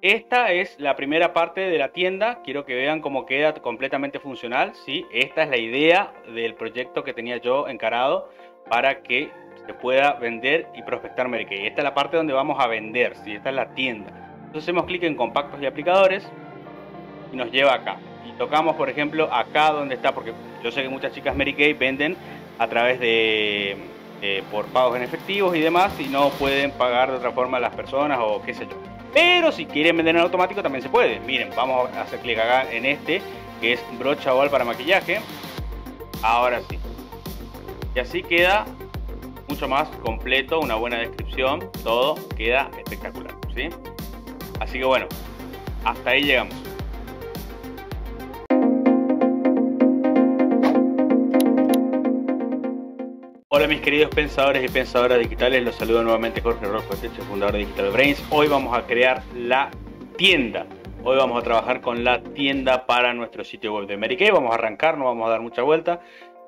esta es la primera parte de la tienda. Quiero que vean cómo queda completamente funcional. ¿sí? Esta es la idea del proyecto que tenía yo encarado para que se pueda vender y prospectar Mary Esta es la parte donde vamos a vender. ¿sí? Esta es la tienda. Entonces hacemos clic en compactos y aplicadores y nos lleva acá. Y tocamos, por ejemplo, acá donde está, porque yo sé que muchas chicas Mary venden a través de eh, por pagos en efectivos y demás y no pueden pagar de otra forma a las personas o qué sé yo. Pero si quieren vender en automático también se puede. Miren, vamos a hacer clic acá en este, que es brocha oval para maquillaje. Ahora sí. Y así queda mucho más completo, una buena descripción, todo queda espectacular, ¿sí? Así que bueno, hasta ahí llegamos. Hola mis queridos pensadores y pensadoras digitales, los saludo nuevamente Jorge Rojo, fundador de Digital Brains. Hoy vamos a crear la tienda. Hoy vamos a trabajar con la tienda para nuestro sitio web de Mary. Vamos a arrancar, no vamos a dar mucha vuelta.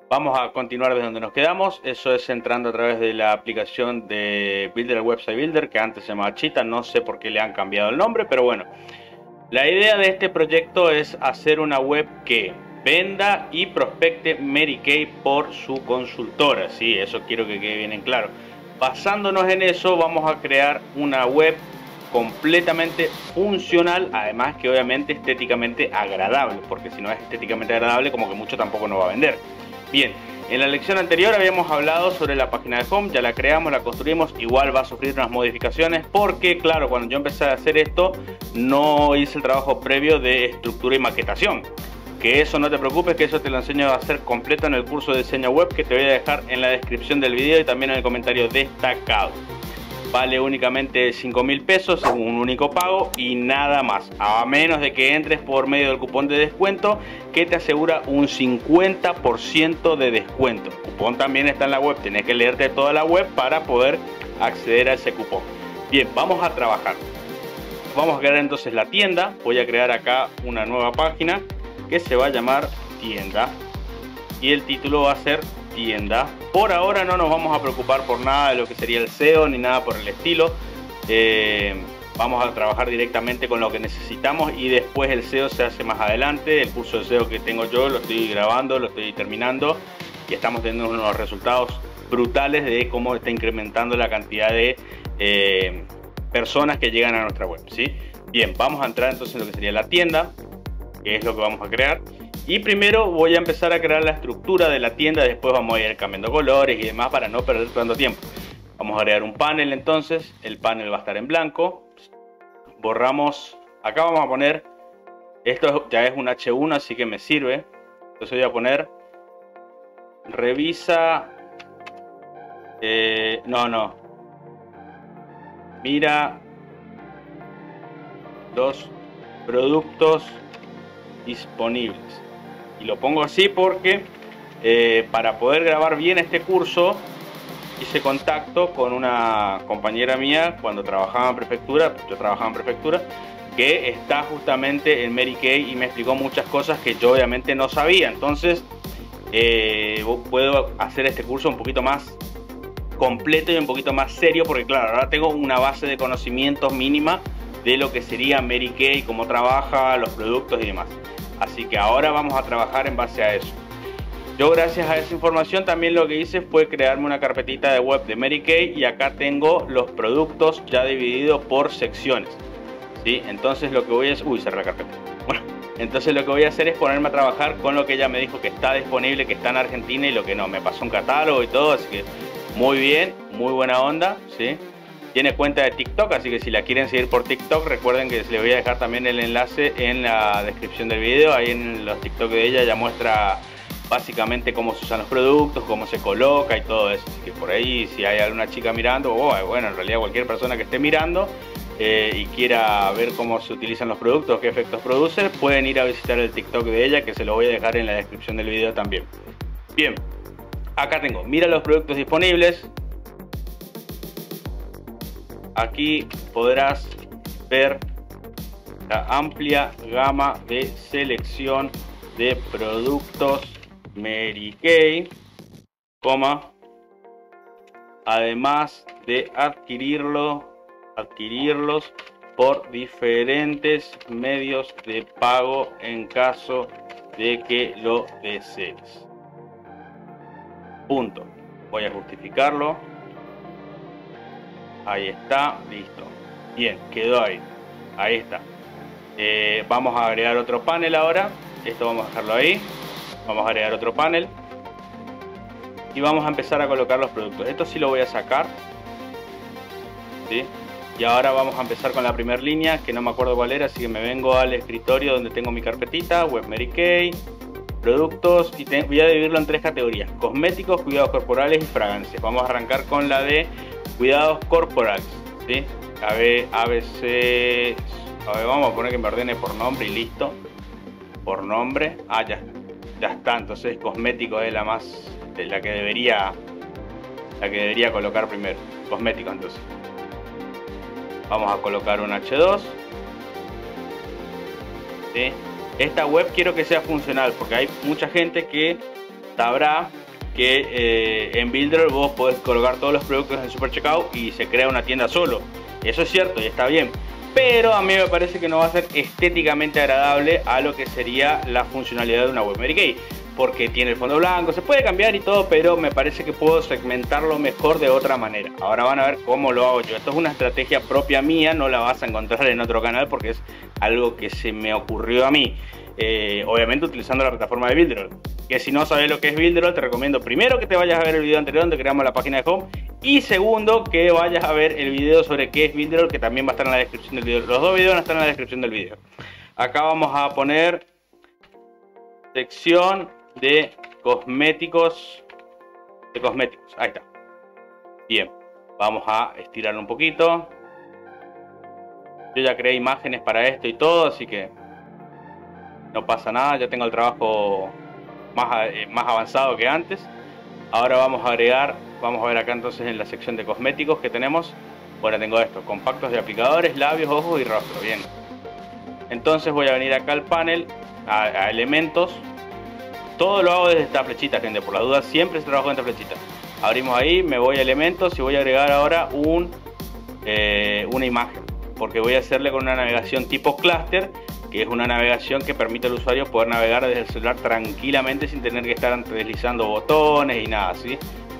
Vamos a continuar desde donde nos quedamos. Eso es entrando a través de la aplicación de Builder, Website Builder, que antes se llamaba Chita. No sé por qué le han cambiado el nombre, pero bueno. La idea de este proyecto es hacer una web que venda y prospecte Mary Kay por su consultora. Sí, eso quiero que quede bien en claro. Basándonos en eso, vamos a crear una web completamente funcional, además que obviamente estéticamente agradable, porque si no es estéticamente agradable, como que mucho tampoco nos va a vender. Bien, en la lección anterior habíamos hablado sobre la página de home, ya la creamos, la construimos, igual va a sufrir unas modificaciones porque claro, cuando yo empecé a hacer esto no hice el trabajo previo de estructura y maquetación que eso no te preocupes, que eso te lo enseño a hacer completo en el curso de diseño web que te voy a dejar en la descripción del video y también en el comentario destacado. Vale únicamente 5 mil pesos, un único pago y nada más. A menos de que entres por medio del cupón de descuento que te asegura un 50% de descuento. El cupón también está en la web, tienes que leerte toda la web para poder acceder a ese cupón. Bien, vamos a trabajar. Vamos a crear entonces la tienda. Voy a crear acá una nueva página que se va a llamar tienda y el título va a ser tienda. Por ahora no nos vamos a preocupar por nada de lo que sería el SEO ni nada por el estilo. Eh, vamos a trabajar directamente con lo que necesitamos y después el SEO se hace más adelante. El curso de SEO que tengo yo lo estoy grabando, lo estoy terminando y estamos teniendo unos resultados brutales de cómo está incrementando la cantidad de eh, personas que llegan a nuestra web. ¿sí? Bien, vamos a entrar entonces en lo que sería la tienda que es lo que vamos a crear. Y primero voy a empezar a crear la estructura de la tienda, después vamos a ir cambiando colores y demás para no perder tanto tiempo. Vamos a agregar un panel entonces, el panel va a estar en blanco. Borramos, acá vamos a poner, esto ya es un H1 así que me sirve. Entonces voy a poner, revisa, eh, no, no, mira los productos disponibles. Y lo pongo así porque eh, para poder grabar bien este curso hice contacto con una compañera mía cuando trabajaba en prefectura, yo trabajaba en prefectura, que está justamente en Mary Kay y me explicó muchas cosas que yo obviamente no sabía. Entonces eh, puedo hacer este curso un poquito más completo y un poquito más serio porque claro, ahora tengo una base de conocimientos mínima de lo que sería Mary Kay, cómo trabaja, los productos y demás. Así que ahora vamos a trabajar en base a eso. Yo gracias a esa información también lo que hice fue crearme una carpetita de web de Mary Kay y acá tengo los productos ya divididos por secciones. ¿sí? Entonces lo que voy a hacer... Uy, cerré la carpeta. Bueno, entonces lo que voy a hacer es ponerme a trabajar con lo que ella me dijo que está disponible, que está en Argentina y lo que no. Me pasó un catálogo y todo, así que muy bien, muy buena onda, ¿sí? Tiene cuenta de TikTok, así que si la quieren seguir por TikTok, recuerden que les voy a dejar también el enlace en la descripción del video. Ahí en los TikTok de ella ya muestra básicamente cómo se usan los productos, cómo se coloca y todo eso. Así que por ahí, si hay alguna chica mirando, o bueno, en realidad cualquier persona que esté mirando eh, y quiera ver cómo se utilizan los productos, qué efectos produce, pueden ir a visitar el TikTok de ella, que se lo voy a dejar en la descripción del video también. Bien, acá tengo, mira los productos disponibles, Aquí podrás ver la amplia gama de selección de productos Mary además de adquirirlo, adquirirlos por diferentes medios de pago en caso de que lo desees. Punto. Voy a justificarlo. Ahí está, listo. Bien, quedó ahí. Ahí está. Eh, vamos a agregar otro panel ahora. Esto vamos a dejarlo ahí. Vamos a agregar otro panel. Y vamos a empezar a colocar los productos. Esto sí lo voy a sacar. ¿Sí? Y ahora vamos a empezar con la primera línea, que no me acuerdo cuál era, así que me vengo al escritorio donde tengo mi carpetita, Web Mary productos, y voy a dividirlo en tres categorías, cosméticos, cuidados corporales y fragancias. Vamos a arrancar con la de cuidados corporales, ¿sí? ABC, a ver, vamos a poner que me ordene por nombre y listo. Por nombre, ah, ya, ya está, entonces cosmético es la más, la que debería, la que debería colocar primero, cosmético entonces. Vamos a colocar un H2. Esta web quiero que sea funcional porque hay mucha gente que sabrá que eh, en Builder vos podés colocar todos los productos en Super Checkout y se crea una tienda solo. Eso es cierto y está bien. Pero a mí me parece que no va a ser estéticamente agradable a lo que sería la funcionalidad de una web Mary Kay porque tiene el fondo blanco, se puede cambiar y todo, pero me parece que puedo segmentarlo mejor de otra manera. Ahora van a ver cómo lo hago yo. Esto es una estrategia propia mía, no la vas a encontrar en otro canal porque es algo que se me ocurrió a mí. Eh, obviamente utilizando la plataforma de Builderall. Que si no sabes lo que es Builderall, te recomiendo primero que te vayas a ver el video anterior donde creamos la página de Home y segundo que vayas a ver el video sobre qué es Builderall que también va a estar en la descripción del video. Los dos videos van a estar en la descripción del video. Acá vamos a poner sección de cosméticos. De cosméticos, ahí está. Bien, vamos a estirar un poquito. Yo ya creé imágenes para esto y todo, así que no pasa nada. Ya tengo el trabajo más, eh, más avanzado que antes. Ahora vamos a agregar, vamos a ver acá entonces en la sección de cosméticos que tenemos. Bueno, tengo esto, compactos de aplicadores, labios, ojos y rostro. Bien. Entonces voy a venir acá al panel, a elementos, todo lo hago desde esta flechita, gente. Por la duda, siempre se trabajo en esta flechita. Abrimos ahí, me voy a elementos y voy a agregar ahora eh, una imagen. Porque voy a hacerle con una navegación tipo cluster, que es una navegación que permite al usuario poder navegar desde el celular tranquilamente sin tener que estar deslizando botones y nada así.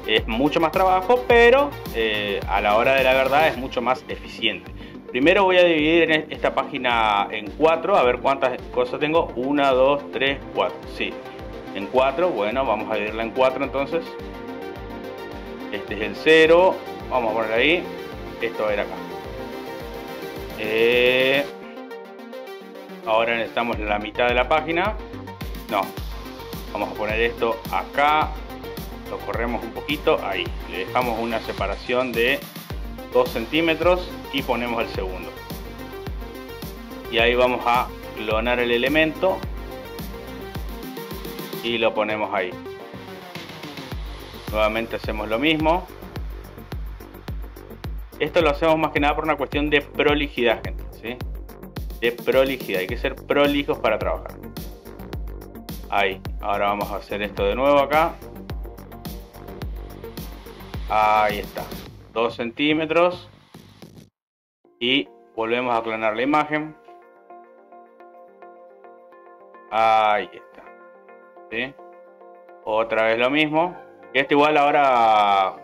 Es mucho más trabajo, pero eh, a la hora de la verdad es mucho más eficiente. Primero voy a dividir esta página en cuatro, a ver cuántas cosas tengo. Una, dos, tres, cuatro. Sí, en 4, bueno, vamos a dividirla en 4 entonces. Este es el 0, vamos a poner ahí, esto va a ir acá. Eh, ahora necesitamos la mitad de la página. No, vamos a poner esto acá, lo corremos un poquito, ahí. Le dejamos una separación de 2 centímetros y ponemos el segundo. Y ahí vamos a clonar el elemento y lo ponemos ahí. Nuevamente hacemos lo mismo. Esto lo hacemos más que nada por una cuestión de prolijidad gente ¿sí? de prolijidad. Hay que ser prolijos para trabajar. Ahí. Ahora vamos a hacer esto de nuevo acá. Ahí está. 2 centímetros. Y volvemos a clonar la imagen. Ahí está otra vez lo mismo. Este igual ahora,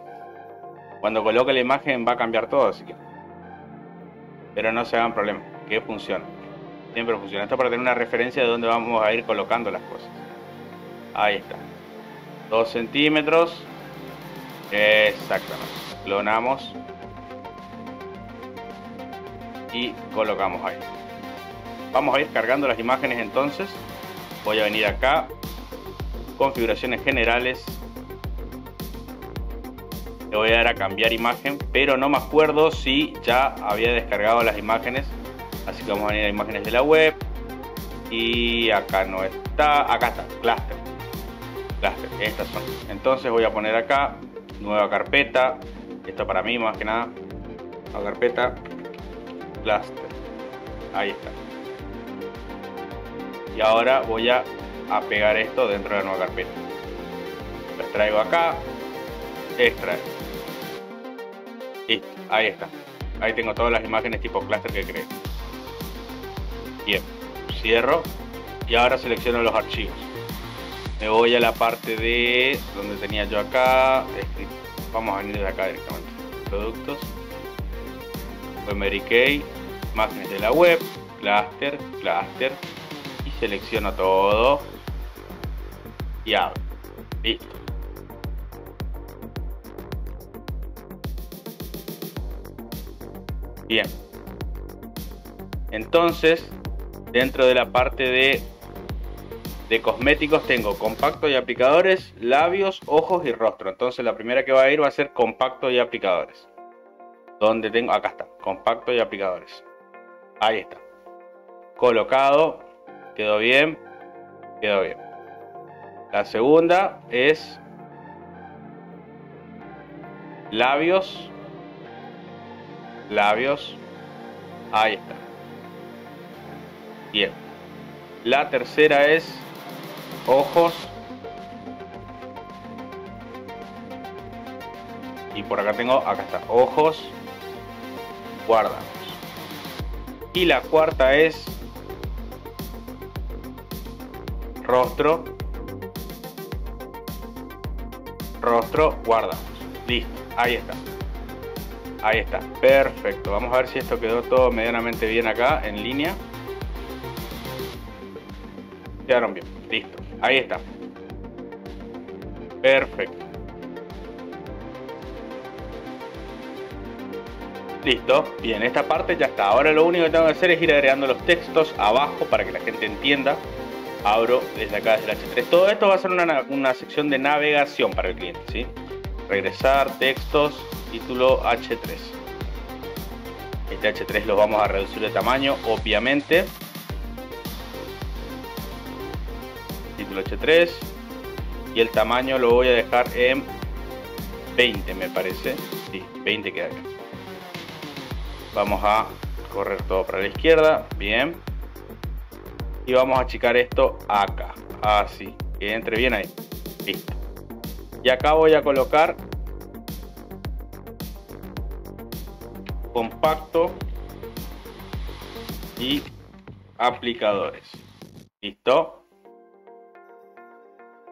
cuando coloque la imagen va a cambiar todo, así que... Pero no se hagan problema, que funciona. Siempre funciona. Esto para tener una referencia de dónde vamos a ir colocando las cosas. Ahí está. 2 centímetros. Exactamente. Clonamos. Y colocamos ahí. Vamos a ir cargando las imágenes entonces. Voy a venir acá configuraciones generales. Le voy a dar a cambiar imagen pero no me acuerdo si ya había descargado las imágenes. Así que vamos a venir a imágenes de la web. Y acá no está. Acá está cluster. Cluster estas son. Entonces voy a poner acá nueva carpeta. Esto para mí más que nada. Nueva carpeta. Cluster. Ahí está. Y ahora voy a a pegar esto dentro de la nueva carpeta. Lo extraigo acá, extraer. Listo, ahí está. Ahí tengo todas las imágenes tipo cluster que creé. Bien, cierro y ahora selecciono los archivos. Me voy a la parte de donde tenía yo acá. Vamos a venir de acá directamente. Productos. Mary Kay, imágenes de la web, cluster, cluster y selecciono todo y abro. Listo. Bien. Entonces, dentro de la parte de, de cosméticos tengo compacto y aplicadores, labios, ojos y rostro. Entonces la primera que va a ir va a ser compacto y aplicadores. Donde tengo, acá está, compacto y aplicadores. Ahí está. Colocado, quedó bien, quedó bien. La segunda es labios, labios, ahí está. Bien. La tercera es ojos. Y por acá tengo, acá está, ojos, guardamos. Y la cuarta es rostro, rostro, guardamos. Listo, ahí está. Ahí está, perfecto. Vamos a ver si esto quedó todo medianamente bien acá en línea. Quedaron bien, listo. Ahí está. Perfecto. Listo, bien, esta parte ya está. Ahora lo único que tengo que hacer es ir agregando los textos abajo para que la gente entienda. Abro desde acá, desde el H3. Todo esto va a ser una, una sección de navegación para el cliente, ¿sí? Regresar, textos, título H3. Este H3 lo vamos a reducir de tamaño, obviamente. Título H3. Y el tamaño lo voy a dejar en 20, me parece. Sí, 20 queda acá. Vamos a correr todo para la izquierda. Bien. Y vamos a achicar esto acá. Así. Que entre bien ahí. Listo. Y acá voy a colocar compacto y aplicadores. Listo.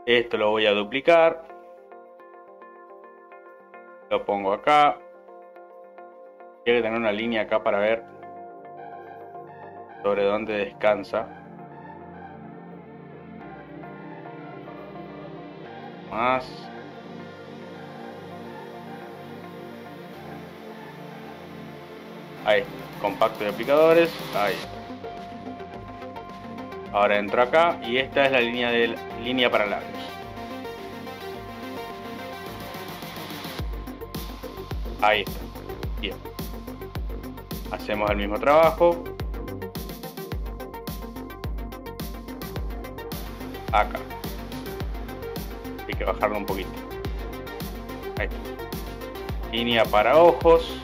Esto lo voy a duplicar. Lo pongo acá. Tiene que tener una línea acá para ver sobre dónde descansa. Más. Ahí, compacto de aplicadores. Ahí. Ahora entro acá y esta es la línea de línea para labios. Ahí está. Bien hacemos el mismo trabajo acá que bajarlo un poquito. Ahí línea para ojos.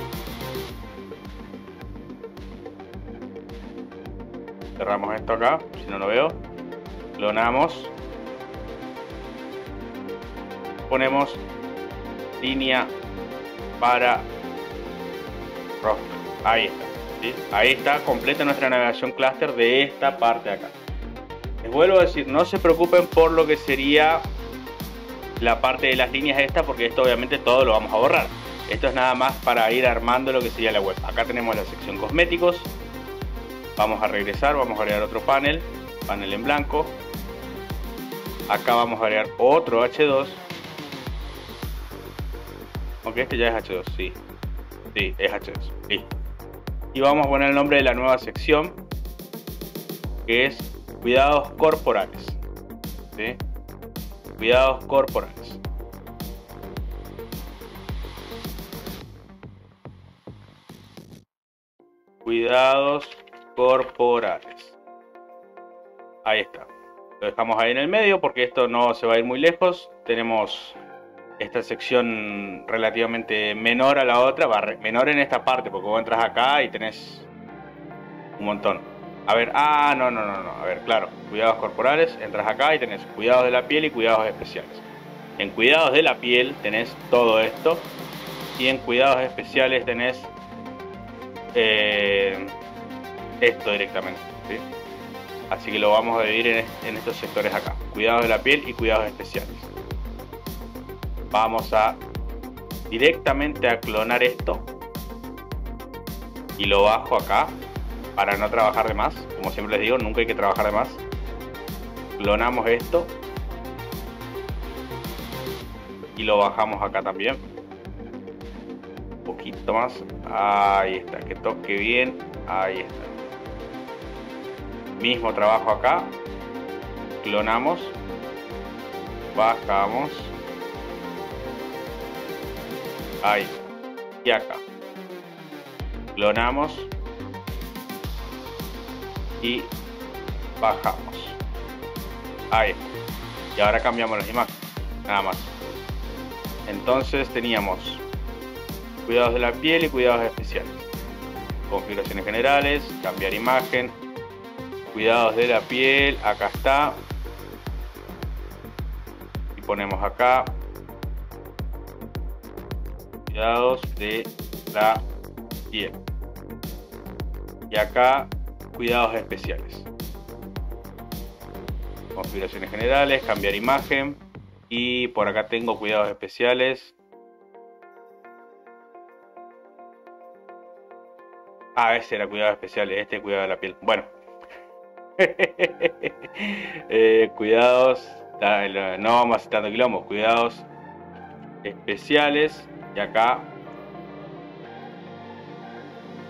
Cerramos esto acá si no lo veo. Clonamos. Ponemos línea para rostro Ahí está. Ahí está completa nuestra navegación cluster de esta parte de acá. Les vuelvo a decir, no se preocupen por lo que sería la parte de las líneas esta, porque esto obviamente todo lo vamos a borrar. Esto es nada más para ir armando lo que sería la web. Acá tenemos la sección cosméticos. Vamos a regresar, vamos a agregar otro panel, panel en blanco. Acá vamos a agregar otro H2. Aunque este ya es H2, sí. Sí, es H2. Listo y vamos a poner el nombre de la nueva sección que es cuidados corporales cuidados corporales. Cuidados corporales. Ahí está. Lo dejamos ahí en el medio porque esto no se va a ir muy lejos. Tenemos esta sección relativamente menor a la otra, menor en esta parte, porque vos entras acá y tenés un montón. A ver, ah, no, no, no, no, a ver, claro, cuidados corporales, entras acá y tenés cuidados de la piel y cuidados especiales. En cuidados de la piel tenés todo esto y en cuidados especiales tenés eh, esto directamente. Así que lo vamos a dividir en, estos sectores acá. Cuidados de la piel y cuidados especiales. Vamos a directamente a clonar esto. Y lo bajo acá para no trabajar de más. Como siempre les digo, nunca hay que trabajar de más. Clonamos esto. Y lo bajamos acá también. Un poquito más. Ahí está, que toque bien. Ahí está. Mismo trabajo acá. Clonamos. Bajamos. Ahí. Y acá. Clonamos. Y bajamos. Ahí. Y ahora cambiamos las imágenes. Nada más. Entonces teníamos cuidados de la piel y cuidados especiales. Configuraciones generales, cambiar imagen, cuidados de la piel, acá está. Y ponemos acá cuidados de la piel. Y acá cuidados especiales. Configuraciones generales, cambiar imagen. Y por acá tengo cuidados especiales. Ah, ese era cuidados especiales, este cuidado de la piel. Bueno, Eh, cuidados, no vamos a hacer tanto quilombo, cuidados especiales. Y acá,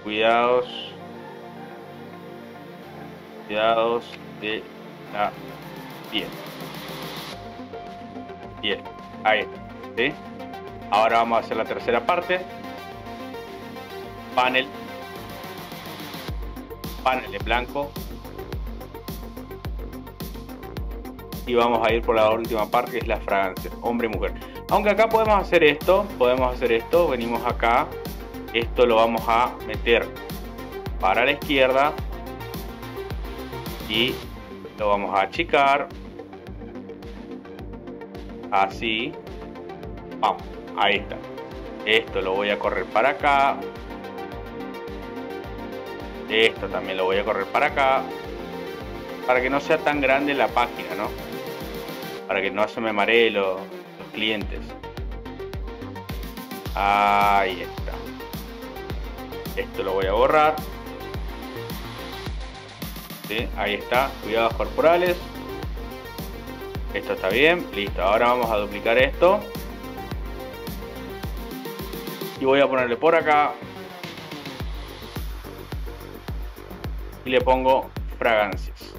cuidados, cuidados de la piel. Bien, ahí está. Ahora vamos a hacer la tercera parte. Panel. Panel en blanco. y vamos a ir por la última parte que es la fragancia, hombre y mujer. Aunque acá podemos hacer esto, podemos hacer esto, venimos acá, esto lo vamos a meter para la izquierda y lo vamos a achicar así vamos ahí está esto lo voy a correr para acá esto también lo voy a correr para acá para que no sea tan grande la página no para que no se me maree los, clientes. Ahí está. Esto lo voy a borrar. Ahí está. Cuidados corporales. Esto está bien. Listo. Ahora vamos a duplicar esto. Y voy a ponerle por acá. Y le pongo fragancias.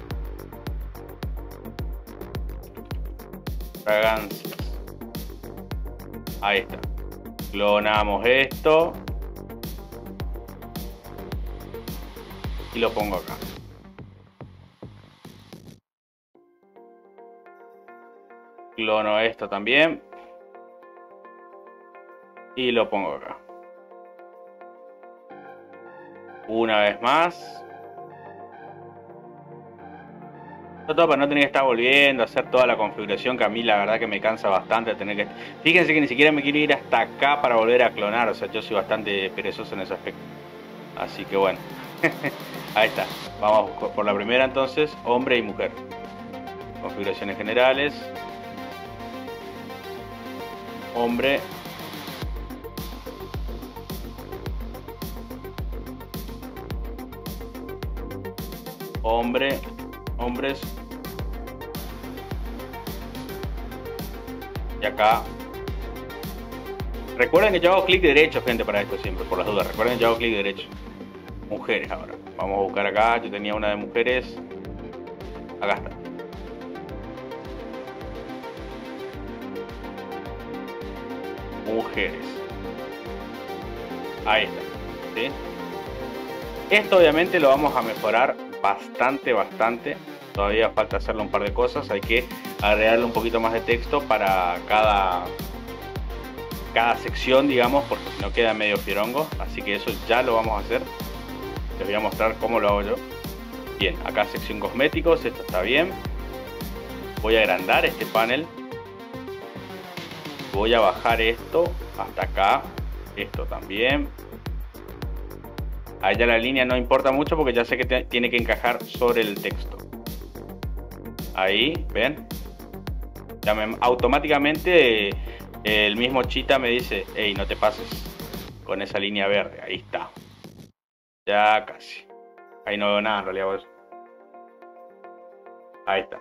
fragancias. Ahí está. Clonamos esto. Y lo pongo acá. Clono esto también. Y lo pongo acá. Una vez más. todo para no tener que estar volviendo a hacer toda la configuración que a mí la verdad que me cansa bastante tener que... Fíjense que ni siquiera me quiero ir hasta acá para volver a clonar, o sea, yo soy bastante perezoso en ese aspecto. Así que bueno, ahí está. Vamos por la primera entonces, hombre y mujer. Configuraciones generales. Hombre. Hombre hombres. Y acá. Recuerden que yo hago clic derecho, gente, para esto siempre, por las dudas. Recuerden que yo hago clic derecho. Mujeres ahora. Vamos a buscar acá. Yo tenía una de mujeres. Acá está. Mujeres. Ahí está. Esto obviamente lo vamos a mejorar bastante, bastante todavía falta hacerle un par de cosas, hay que agregarle un poquito más de texto para cada cada sección, digamos, porque si no queda medio pirongo, así que eso ya lo vamos a hacer. Les voy a mostrar cómo lo hago yo. Bien, acá sección cosméticos, esto está bien. Voy a agrandar este panel. Voy a bajar esto hasta acá. Esto también. Allá la línea no importa mucho porque ya sé que tiene que encajar sobre el texto. Ahí, ¿ven? Automáticamente el mismo chita me dice, hey, no te pases con esa línea verde. Ahí está. Ya casi. Ahí no veo nada en realidad. Ahí está.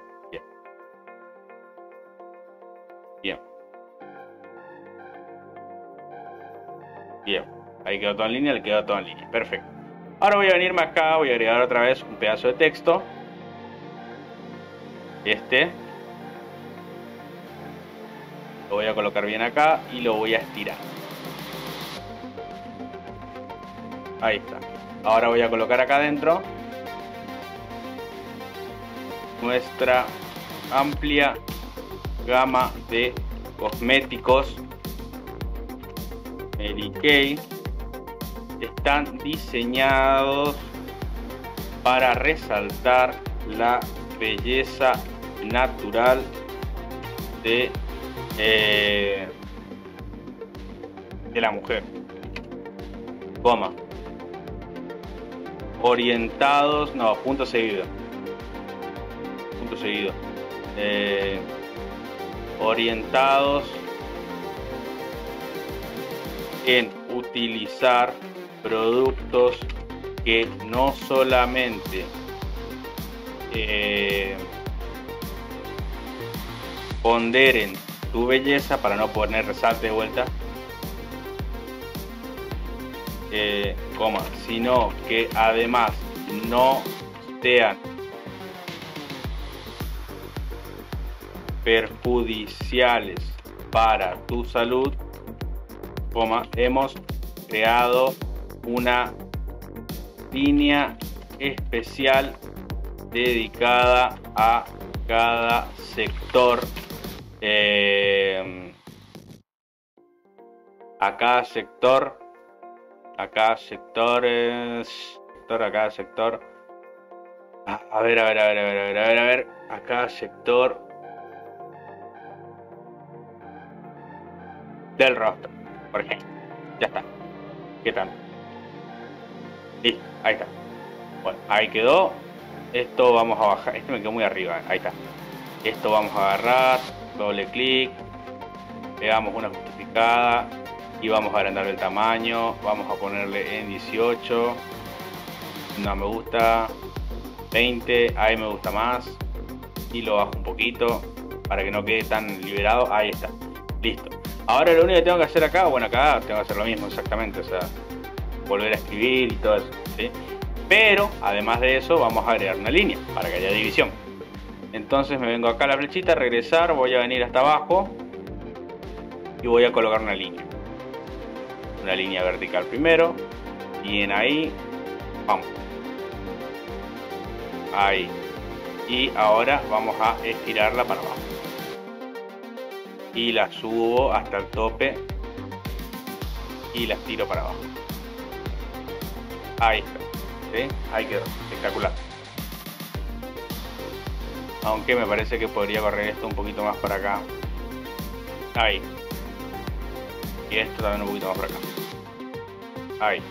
Bien. Ahí quedó todo en línea, le quedó todo en línea. Perfecto. Ahora voy a venirme acá, voy a agregar otra vez un pedazo de texto. Este. Lo voy a colocar bien acá y lo voy a estirar. Ahí está. Ahora voy a colocar acá adentro nuestra amplia gama de cosméticos Mary Kay están diseñados para resaltar la belleza natural de, eh, de la mujer. Coma. Orientados, no, punto seguido. Punto seguido. Eh, orientados en utilizar productos que no solamente eh, ponderen tu belleza para no poner resalte de vuelta eh, sino que además no sean perjudiciales para tu salud, coma, hemos creado una línea especial dedicada a cada sector eh, a cada sector a cada sector sector a cada sector. A, ver a ver a ver a ver a ver a ver a ver a cada sector del rostro por ejemplo ya está qué tal Listo, ahí está. Bueno, ahí quedó. Esto vamos a bajar. Este me quedó muy arriba. Ahí está. Esto vamos a agarrar. Doble clic. Pegamos una justificada. Y vamos a agrandar el tamaño. Vamos a ponerle en 18. No me gusta. 20. Ahí me gusta más. Y lo bajo un poquito. Para que no quede tan liberado. Ahí está. Listo. Ahora lo único que tengo que hacer acá. Bueno, acá tengo que hacer lo mismo exactamente. O sea, volver a escribir y todo eso. Pero además de eso vamos a agregar una línea para que haya división. Entonces me vengo acá a la flechita, regresar, voy a venir hasta abajo y voy a colocar una línea. Una línea vertical primero. Bien ahí. Vamos. Ahí. Y ahora vamos a estirarla para abajo. Y la subo hasta el tope. Y la tiro para abajo. Ahí está. ¿Sí? Ahí quedó. Espectacular. Aunque me parece que podría correr esto un poquito más para acá. Ahí. Y esto también un poquito más para acá. Ahí.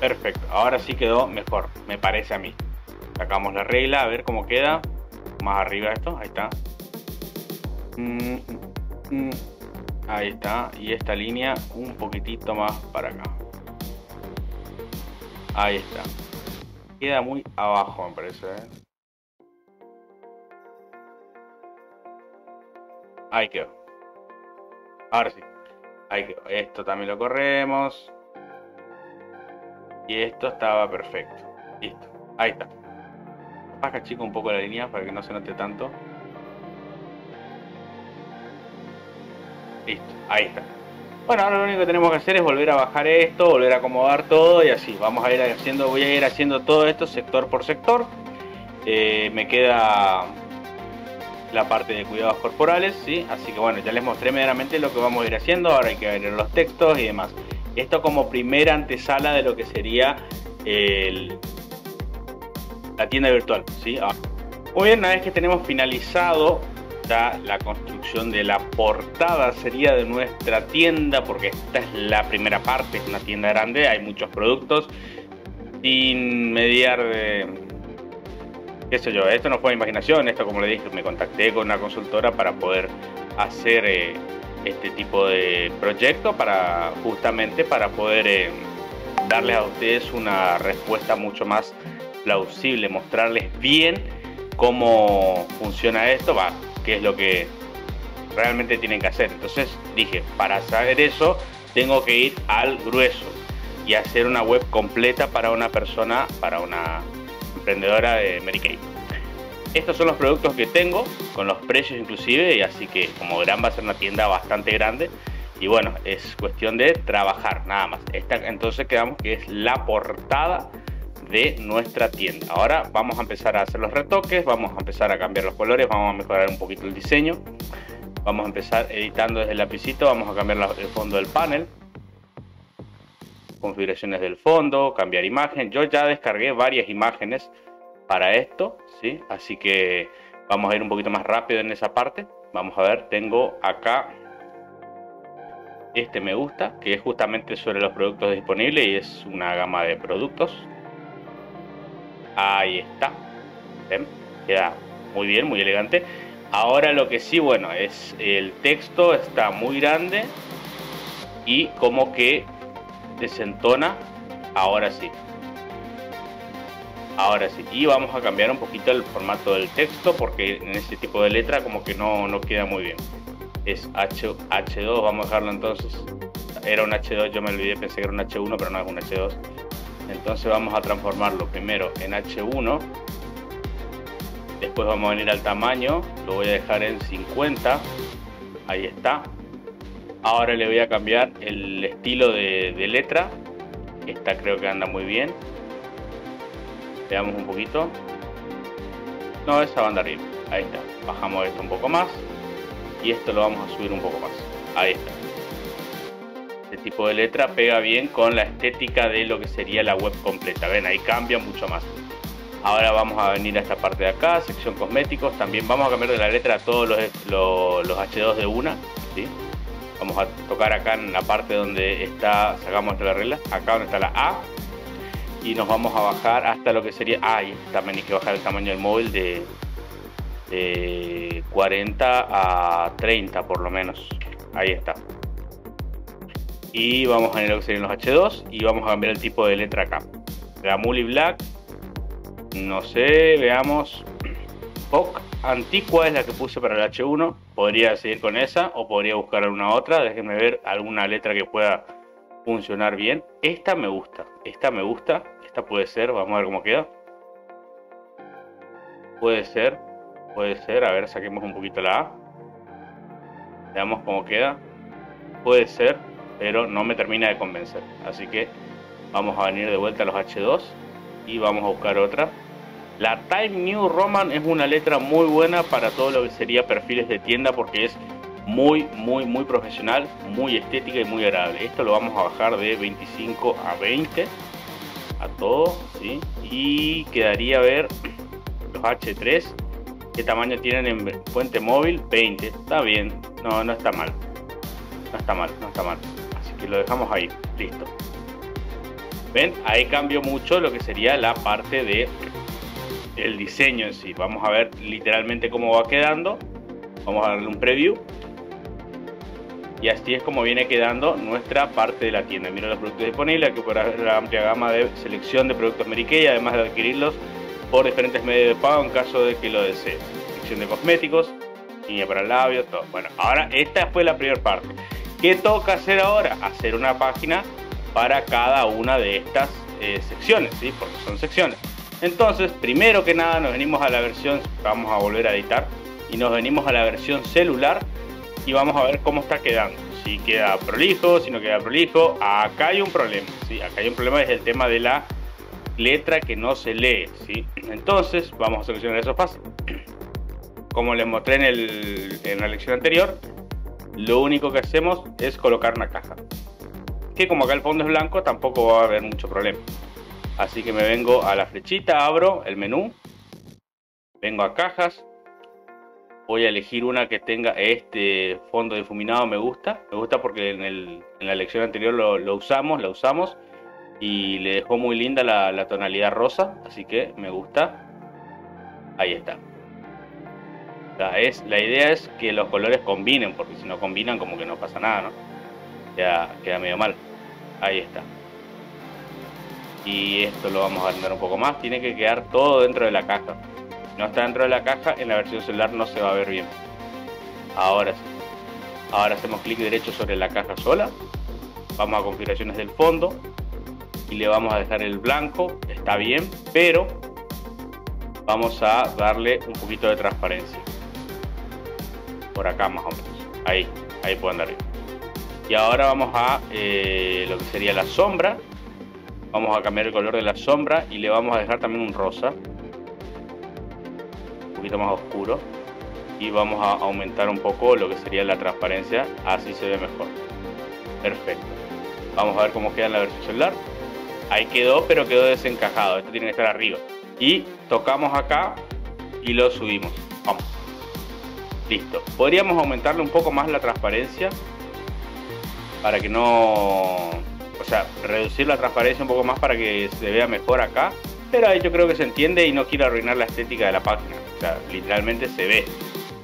Perfecto. Ahora sí quedó mejor. Me parece a mí. Sacamos la regla. A ver cómo queda. Más arriba esto. Ahí está. Mm, mm, mm. Ahí está. Y esta línea un poquitito más para acá. Ahí está. Queda muy abajo, me parece. ¿eh? Ahí quedó. Ahora sí. Ahí quedó. Esto también lo corremos. Y esto estaba perfecto. Listo. Ahí está. Baja chico un poco la línea para que no se note tanto. Listo. Ahí está. Bueno, ahora lo único que tenemos que hacer es volver a bajar esto, volver a acomodar todo y así. Vamos a ir haciendo, voy a ir haciendo todo esto sector por sector. Eh, me queda la parte de cuidados corporales, ¿sí? Así que bueno, ya les mostré medianamente lo que vamos a ir haciendo. Ahora hay que ver los textos y demás. Esto como primera antesala de lo que sería la tienda virtual, ¿sí? Ah. Muy bien, una vez que tenemos finalizado la construcción de la portada, sería de nuestra tienda, porque esta es la primera parte, es una tienda grande, hay muchos productos, sin mediar de, qué yo, esto no fue imaginación, esto como le dije, me contacté con una consultora para poder hacer eh, este tipo de proyecto, para justamente para poder eh, darles a ustedes una respuesta mucho más plausible, mostrarles bien cómo funciona esto, va, qué es lo que realmente tienen que hacer. Entonces dije, para saber eso, tengo que ir al grueso y hacer una web completa para una persona, para una emprendedora de Mary Kay. Estos son los productos que tengo, con los precios inclusive, y así que como verán va a ser una tienda bastante grande. Y bueno, es cuestión de trabajar, nada más. Esta, entonces quedamos que es la portada de nuestra tienda. Ahora vamos a empezar a hacer los retoques, vamos a empezar a cambiar los colores, vamos a mejorar un poquito el diseño. Vamos a empezar editando desde el lapicito, vamos a cambiar el fondo del panel. Configuraciones del fondo, cambiar imagen. Yo ya descargué varias imágenes para esto, ¿sí? Así que vamos a ir un poquito más rápido en esa parte. Vamos a ver, tengo acá este me gusta, que es justamente sobre los productos disponibles y es una gama de productos. Ahí está. Queda muy bien, muy elegante. Ahora lo que sí, bueno, es el texto está muy grande y como que desentona. Ahora sí. Ahora sí. Y vamos a cambiar un poquito el formato del texto porque en este tipo de letra como que no, no queda muy bien. Es H, H2, vamos a dejarlo entonces. Era un H2, yo me olvidé, pensé que era un H1, pero no es un H2 entonces vamos a transformarlo primero en H1 después vamos a venir al tamaño. Lo voy a dejar en 50 ahí está. Ahora le voy a cambiar el estilo de, letra. Esta creo que anda muy bien. Veamos un poquito. No esa banda arriba ahí está. Bajamos esto un poco más. Y esto lo vamos a subir un poco más. Ahí está tipo de letra pega bien con la estética de lo que sería la web completa. Ven, ahí cambia mucho más. Ahora vamos a venir a esta parte de acá, sección cosméticos. También vamos a cambiar de la letra todos los, los, H2 de una. ¿sí? Vamos a tocar acá en la parte donde está, sacamos la regla, acá donde está la A. Y nos vamos a bajar hasta lo que sería, ah, también hay que bajar el tamaño del móvil de 40 a 30 por lo menos. Ahí está y vamos a a lo los H2 y vamos a cambiar el tipo de letra acá. La Muli Black, no sé, veamos. POC Antigua es la que puse para el H1. Podría seguir con esa o podría buscar alguna otra. Déjenme ver alguna letra que pueda funcionar bien. Esta me gusta, esta me gusta. Esta puede ser, vamos a ver cómo queda. Puede ser, puede ser. A ver, saquemos un poquito la A. Veamos cómo queda. Puede ser pero no me termina de convencer. Así que vamos a venir de vuelta a los H2 y vamos a buscar otra. La Time New Roman es una letra muy buena para todo lo que sería perfiles de tienda porque es muy, muy, muy profesional, muy estética y muy agradable. Esto lo vamos a bajar de 25 a 20 a todo, ¿sí? Y quedaría ver los H3, qué tamaño tienen en fuente móvil, 20. Está bien, no, no está mal. No está mal, no está mal y lo dejamos ahí, listo. ¿Ven? Ahí cambio mucho lo que sería la parte de el diseño en sí. Vamos a ver literalmente cómo va quedando. Vamos a darle un preview. Y así es como viene quedando nuestra parte de la tienda. Mira los productos disponibles, aquí por la amplia gama de selección de productos Mary además de adquirirlos por diferentes medios de pago en caso de que lo desee. Sección de cosméticos, línea para labios, todo. Bueno, ahora esta fue la primera parte. ¿Qué toca hacer ahora? Hacer una página para cada una de estas eh, secciones, ¿sí? porque son secciones. Entonces, primero que nada nos venimos a la versión, vamos a volver a editar, y nos venimos a la versión celular y vamos a ver cómo está quedando. Si queda prolijo, si no queda prolijo. Acá hay un problema, ¿sí? Acá hay un problema, es el tema de la letra que no se lee, ¿sí? Entonces, vamos a solucionar eso fácil. Como les mostré en, la lección anterior, lo único que hacemos es colocar una caja. Que como acá el fondo es blanco, tampoco va a haber mucho problema. Así que me vengo a la flechita, abro el menú, vengo a cajas, voy a elegir una que tenga este fondo difuminado, me gusta. Me gusta porque en, la lección anterior lo, usamos, la usamos y le dejó muy linda la, tonalidad rosa, así que me gusta. Ahí está. La, es, la idea es que los colores combinen, porque si no combinan como que no pasa nada, ¿no? Queda, queda medio mal. Ahí está. Y esto lo vamos a agrandar un poco más. Tiene que quedar todo dentro de la caja no está dentro de la caja, en la versión celular no se va a ver bien. Ahora sí. Ahora hacemos clic derecho sobre la caja sola. Vamos a configuraciones del fondo. Y le vamos a dejar el blanco. Está bien, pero vamos a darle un poquito de transparencia. Por acá más o menos. Ahí, ahí puede andar bien. Y ahora vamos a eh, lo que sería la sombra. Vamos a cambiar el color de la sombra y le vamos a dejar también un rosa poquito más oscuro y vamos a aumentar un poco lo que sería la transparencia, así se ve mejor. Perfecto. Vamos a ver cómo queda en la versión celular. Ahí quedó, pero quedó desencajado. Esto tiene que estar arriba. Y tocamos acá y lo subimos. Vamos. Listo. Podríamos aumentarle un poco más la transparencia para que no... O sea, reducir la transparencia un poco más para que se vea mejor acá. Pero ahí yo creo que se entiende y no quiero arruinar la estética de la página sea, literalmente se ve.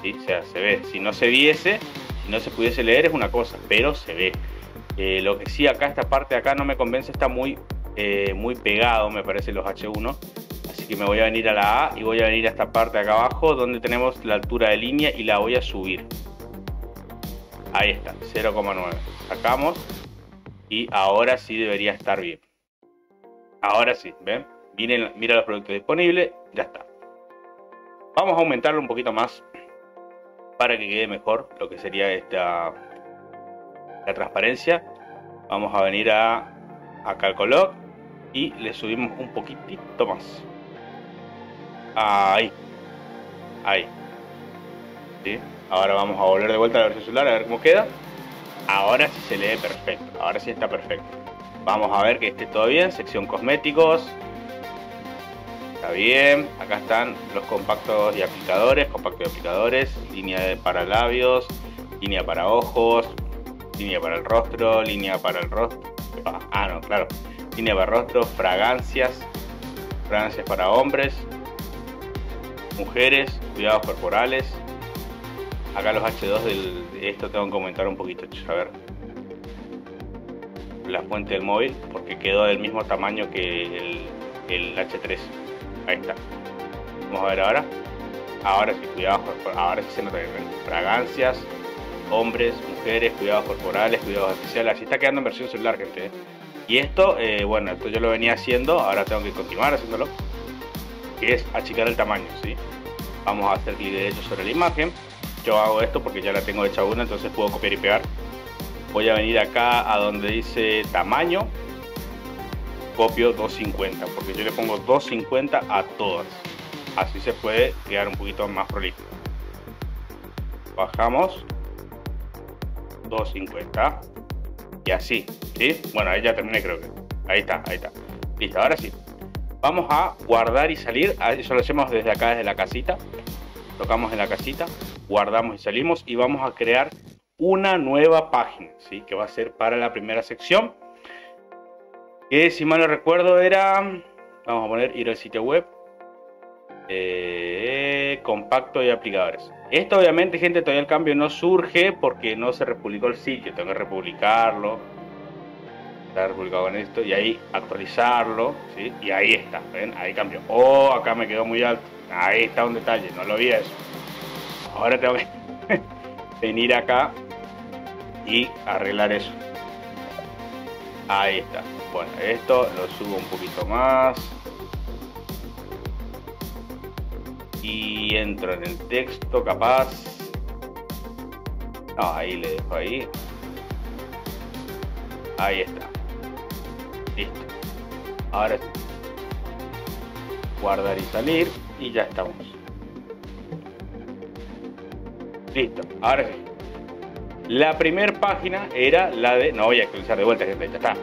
O sea, se ve. Si no se viese, si no se pudiese leer es una cosa, pero se ve. Eh, lo que sí acá, esta parte de acá no me convence, está muy, eh, muy pegado, me parece, los H1. Que me voy a venir a la A y voy a venir a esta parte de acá abajo donde tenemos la altura de línea y la voy a subir. Ahí está, 0,9. Sacamos y ahora sí debería estar bien. Ahora sí, ¿ven? Miren, mira los productos disponibles, ya está. Vamos a aumentarlo un poquito más para que quede mejor lo que sería esta la transparencia. Vamos a venir a, a Calcoloc y le subimos un poquitito más. Ahí. Ahí. ¿Sí? Ahora vamos a volver de vuelta a la versión celular a ver cómo queda. Ahora sí se lee perfecto. Ahora sí está perfecto. Vamos a ver que esté todo bien. Sección cosméticos. Está bien, acá están los compactos y aplicadores, compactos y aplicadores, línea para labios, línea para ojos, línea para el rostro, línea para el rostro. Ah, no, claro. Línea para rostro, fragancias, fragancias para hombres, mujeres, cuidados corporales. Acá los H2 de esto tengo que comentar un poquito, a ver. La fuente del móvil, porque quedó del mismo tamaño que el, el H3. Ahí está. Vamos a ver ahora. Ahora sí, cuidados Ahora sí se nota bien. Fragancias, hombres, mujeres, cuidados corporales, cuidados especiales. Así está quedando en versión celular, gente. ¿eh? Y esto, eh, bueno, esto yo lo venía haciendo. Ahora tengo que continuar haciéndolo. Que es achicar el tamaño, ¿sí? Vamos a hacer clic derecho sobre la imagen. Yo hago esto porque ya la tengo hecha una, entonces puedo copiar y pegar. Voy a venir acá a donde dice tamaño copio 250 porque yo le pongo 250 a todas así se puede quedar un poquito más prolijo bajamos 250 y así ¿sí? bueno ahí ya terminé creo que ahí está ahí está listo ahora sí vamos a guardar y salir. Eso lo hacemos desde acá desde la casita. Tocamos en la casita guardamos y salimos y vamos a crear una nueva página ¿sí? que va a ser para la primera sección. Que si mal no recuerdo era, vamos a poner ir al sitio web, eh, compacto y aplicadores. Esto obviamente gente todavía el cambio no surge porque no se republicó el sitio, tengo que republicarlo, está republicado con esto y ahí actualizarlo, ¿sí? y ahí está, ¿ven? ahí cambió. Oh, acá me quedó muy alto, ahí está un detalle, no lo vi eso. Ahora tengo que venir acá y arreglar eso. Ahí está. Bueno, esto lo subo un poquito más. Y entro en el texto, capaz. No, ahí le dejo ahí. Ahí está. Listo. Ahora. Guardar y salir. Y ya estamos. Listo. Ahora sí. La primera página era la de. No voy a actualizar de vuelta, gente, ya.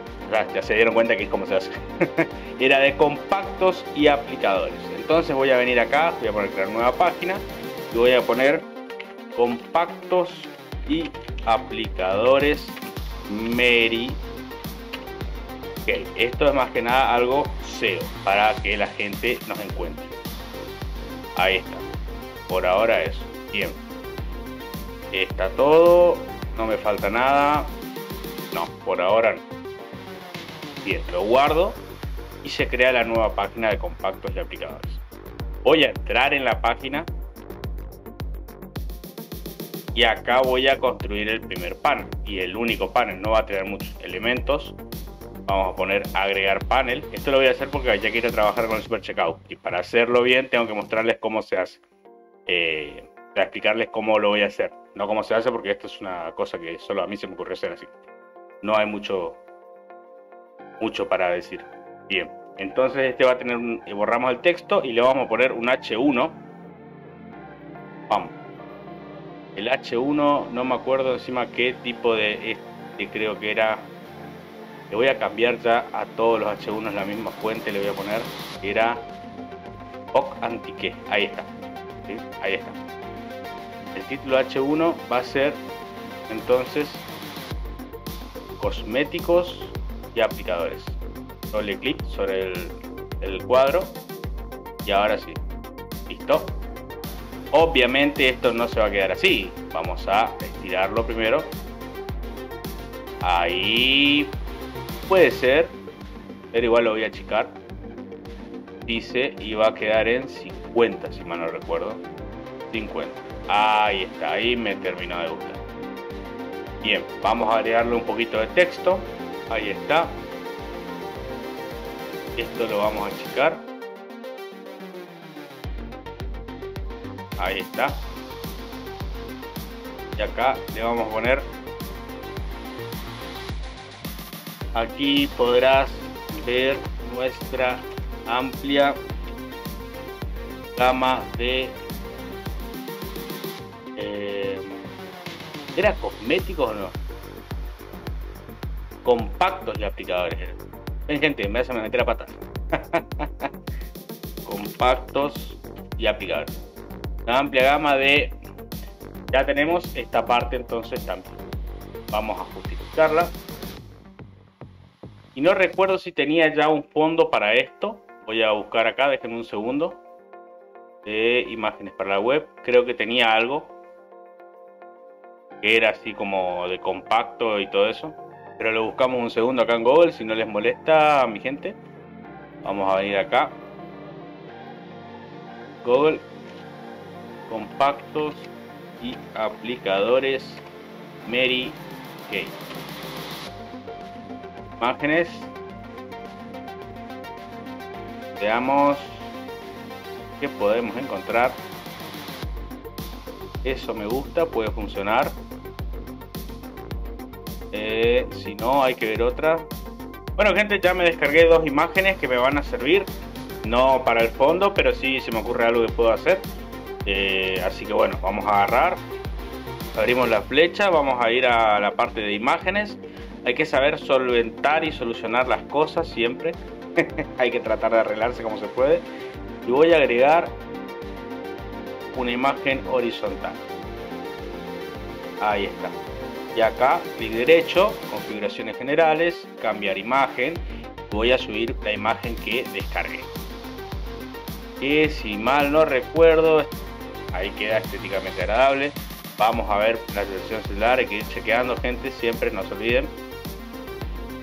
Ya, se dieron cuenta que es como se hace. era de compactos y aplicadores. Entonces voy a venir acá, voy a poner crear nueva página y voy a poner compactos y aplicadores Esto es más que nada algo SEO para que la gente nos encuentre. Ahí está. Por ahora eso. Bien. Está todo. No me falta nada. No, por ahora no. Bien, lo guardo y se crea la nueva página de compactos y aplicadores. Voy a entrar en la página y acá voy a construir el primer panel y el único panel no va a tener muchos elementos vamos a poner agregar panel. Esto lo voy a hacer porque ya quiero trabajar con el Super Checkout. Y para hacerlo bien tengo que mostrarles cómo se hace. Eh, explicarles cómo lo voy a hacer. No cómo se hace porque esto es una cosa que solo a mí se me ocurrió hacer así. No hay mucho, mucho para decir. Bien, entonces este va a tener un... Borramos el texto y le vamos a poner un H1. Vamos. El H1 no me acuerdo encima qué tipo de... Este creo que era le voy a cambiar ya a todos los H1 la misma fuente, le voy a poner, era POC Antique, ahí está, ahí está. El título H1 va a ser entonces cosméticos y aplicadores. Doble clic sobre el, el cuadro y ahora sí, listo. Obviamente esto no se va a quedar así, vamos a estirarlo primero. Ahí Puede ser, pero igual lo voy a achicar. Dice y va a quedar en 50, si mal no recuerdo. 50. Ahí está, ahí me terminó de gustar. Bien, vamos a agregarle un poquito de texto. Ahí está. Esto lo vamos a achicar. Ahí está. Y acá le vamos a poner Aquí podrás ver nuestra amplia gama de eh, ¿Era cosméticos o no? Compactos y aplicadores. Ven gente, me hace meter a patas. Compactos y aplicadores. Una amplia gama de... Ya tenemos esta parte entonces también. Vamos a justificarla. Y no recuerdo si tenía ya un fondo para esto. Voy a buscar acá, déjenme un segundo. De imágenes para la web. Creo que tenía algo. Que era así como de compacto y todo eso. Pero lo buscamos un segundo acá en Google. Si no les molesta mi gente. Vamos a venir acá. Google. Compactos y aplicadores Mary Kay imágenes. Veamos qué podemos encontrar. Eso me gusta puede funcionar. Eh, si no hay que ver otra. Bueno gente ya me descargué dos imágenes que me van a servir. No para el fondo pero si se me ocurre algo que puedo hacer. Eh, así que bueno vamos a agarrar. Abrimos la flecha vamos a ir a la parte de imágenes hay que saber solventar y solucionar las cosas siempre. Hay que tratar de arreglarse como se puede. Y voy a agregar una imagen horizontal. Ahí está. Y acá, clic derecho, configuraciones generales, cambiar imagen. Voy a subir la imagen que descargué. Que si mal no recuerdo, ahí queda estéticamente agradable. Vamos a ver la versión celular, hay que ir chequeando gente, siempre no se olviden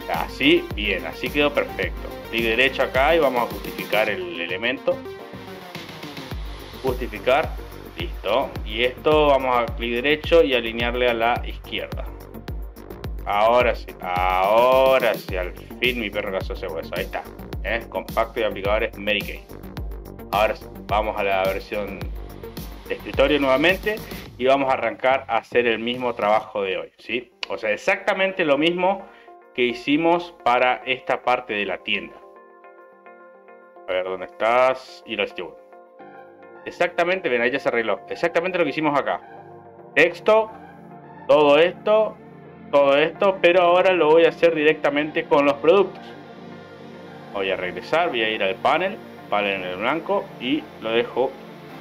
Así, bien, así quedó perfecto. Clic derecho acá y vamos a justificar el elemento. Justificar, listo. Y esto vamos a clic derecho y alinearle a la izquierda. Ahora sí, ahora sí, al fin mi perro casó ese hueso. Ahí está. ¿eh? Compacto y aplicadores Kay. Ahora vamos a la versión de escritorio nuevamente y vamos a arrancar a hacer el mismo trabajo de hoy. ¿sí? O sea, exactamente lo mismo que hicimos para esta parte de la tienda. A ver, ¿dónde estás? Y lo estuvo. Exactamente, ven, ahí ya se arregló. Exactamente lo que hicimos acá. Texto, todo esto, todo esto, pero ahora lo voy a hacer directamente con los productos. Voy a regresar, voy a ir al panel, panel en el blanco y lo dejo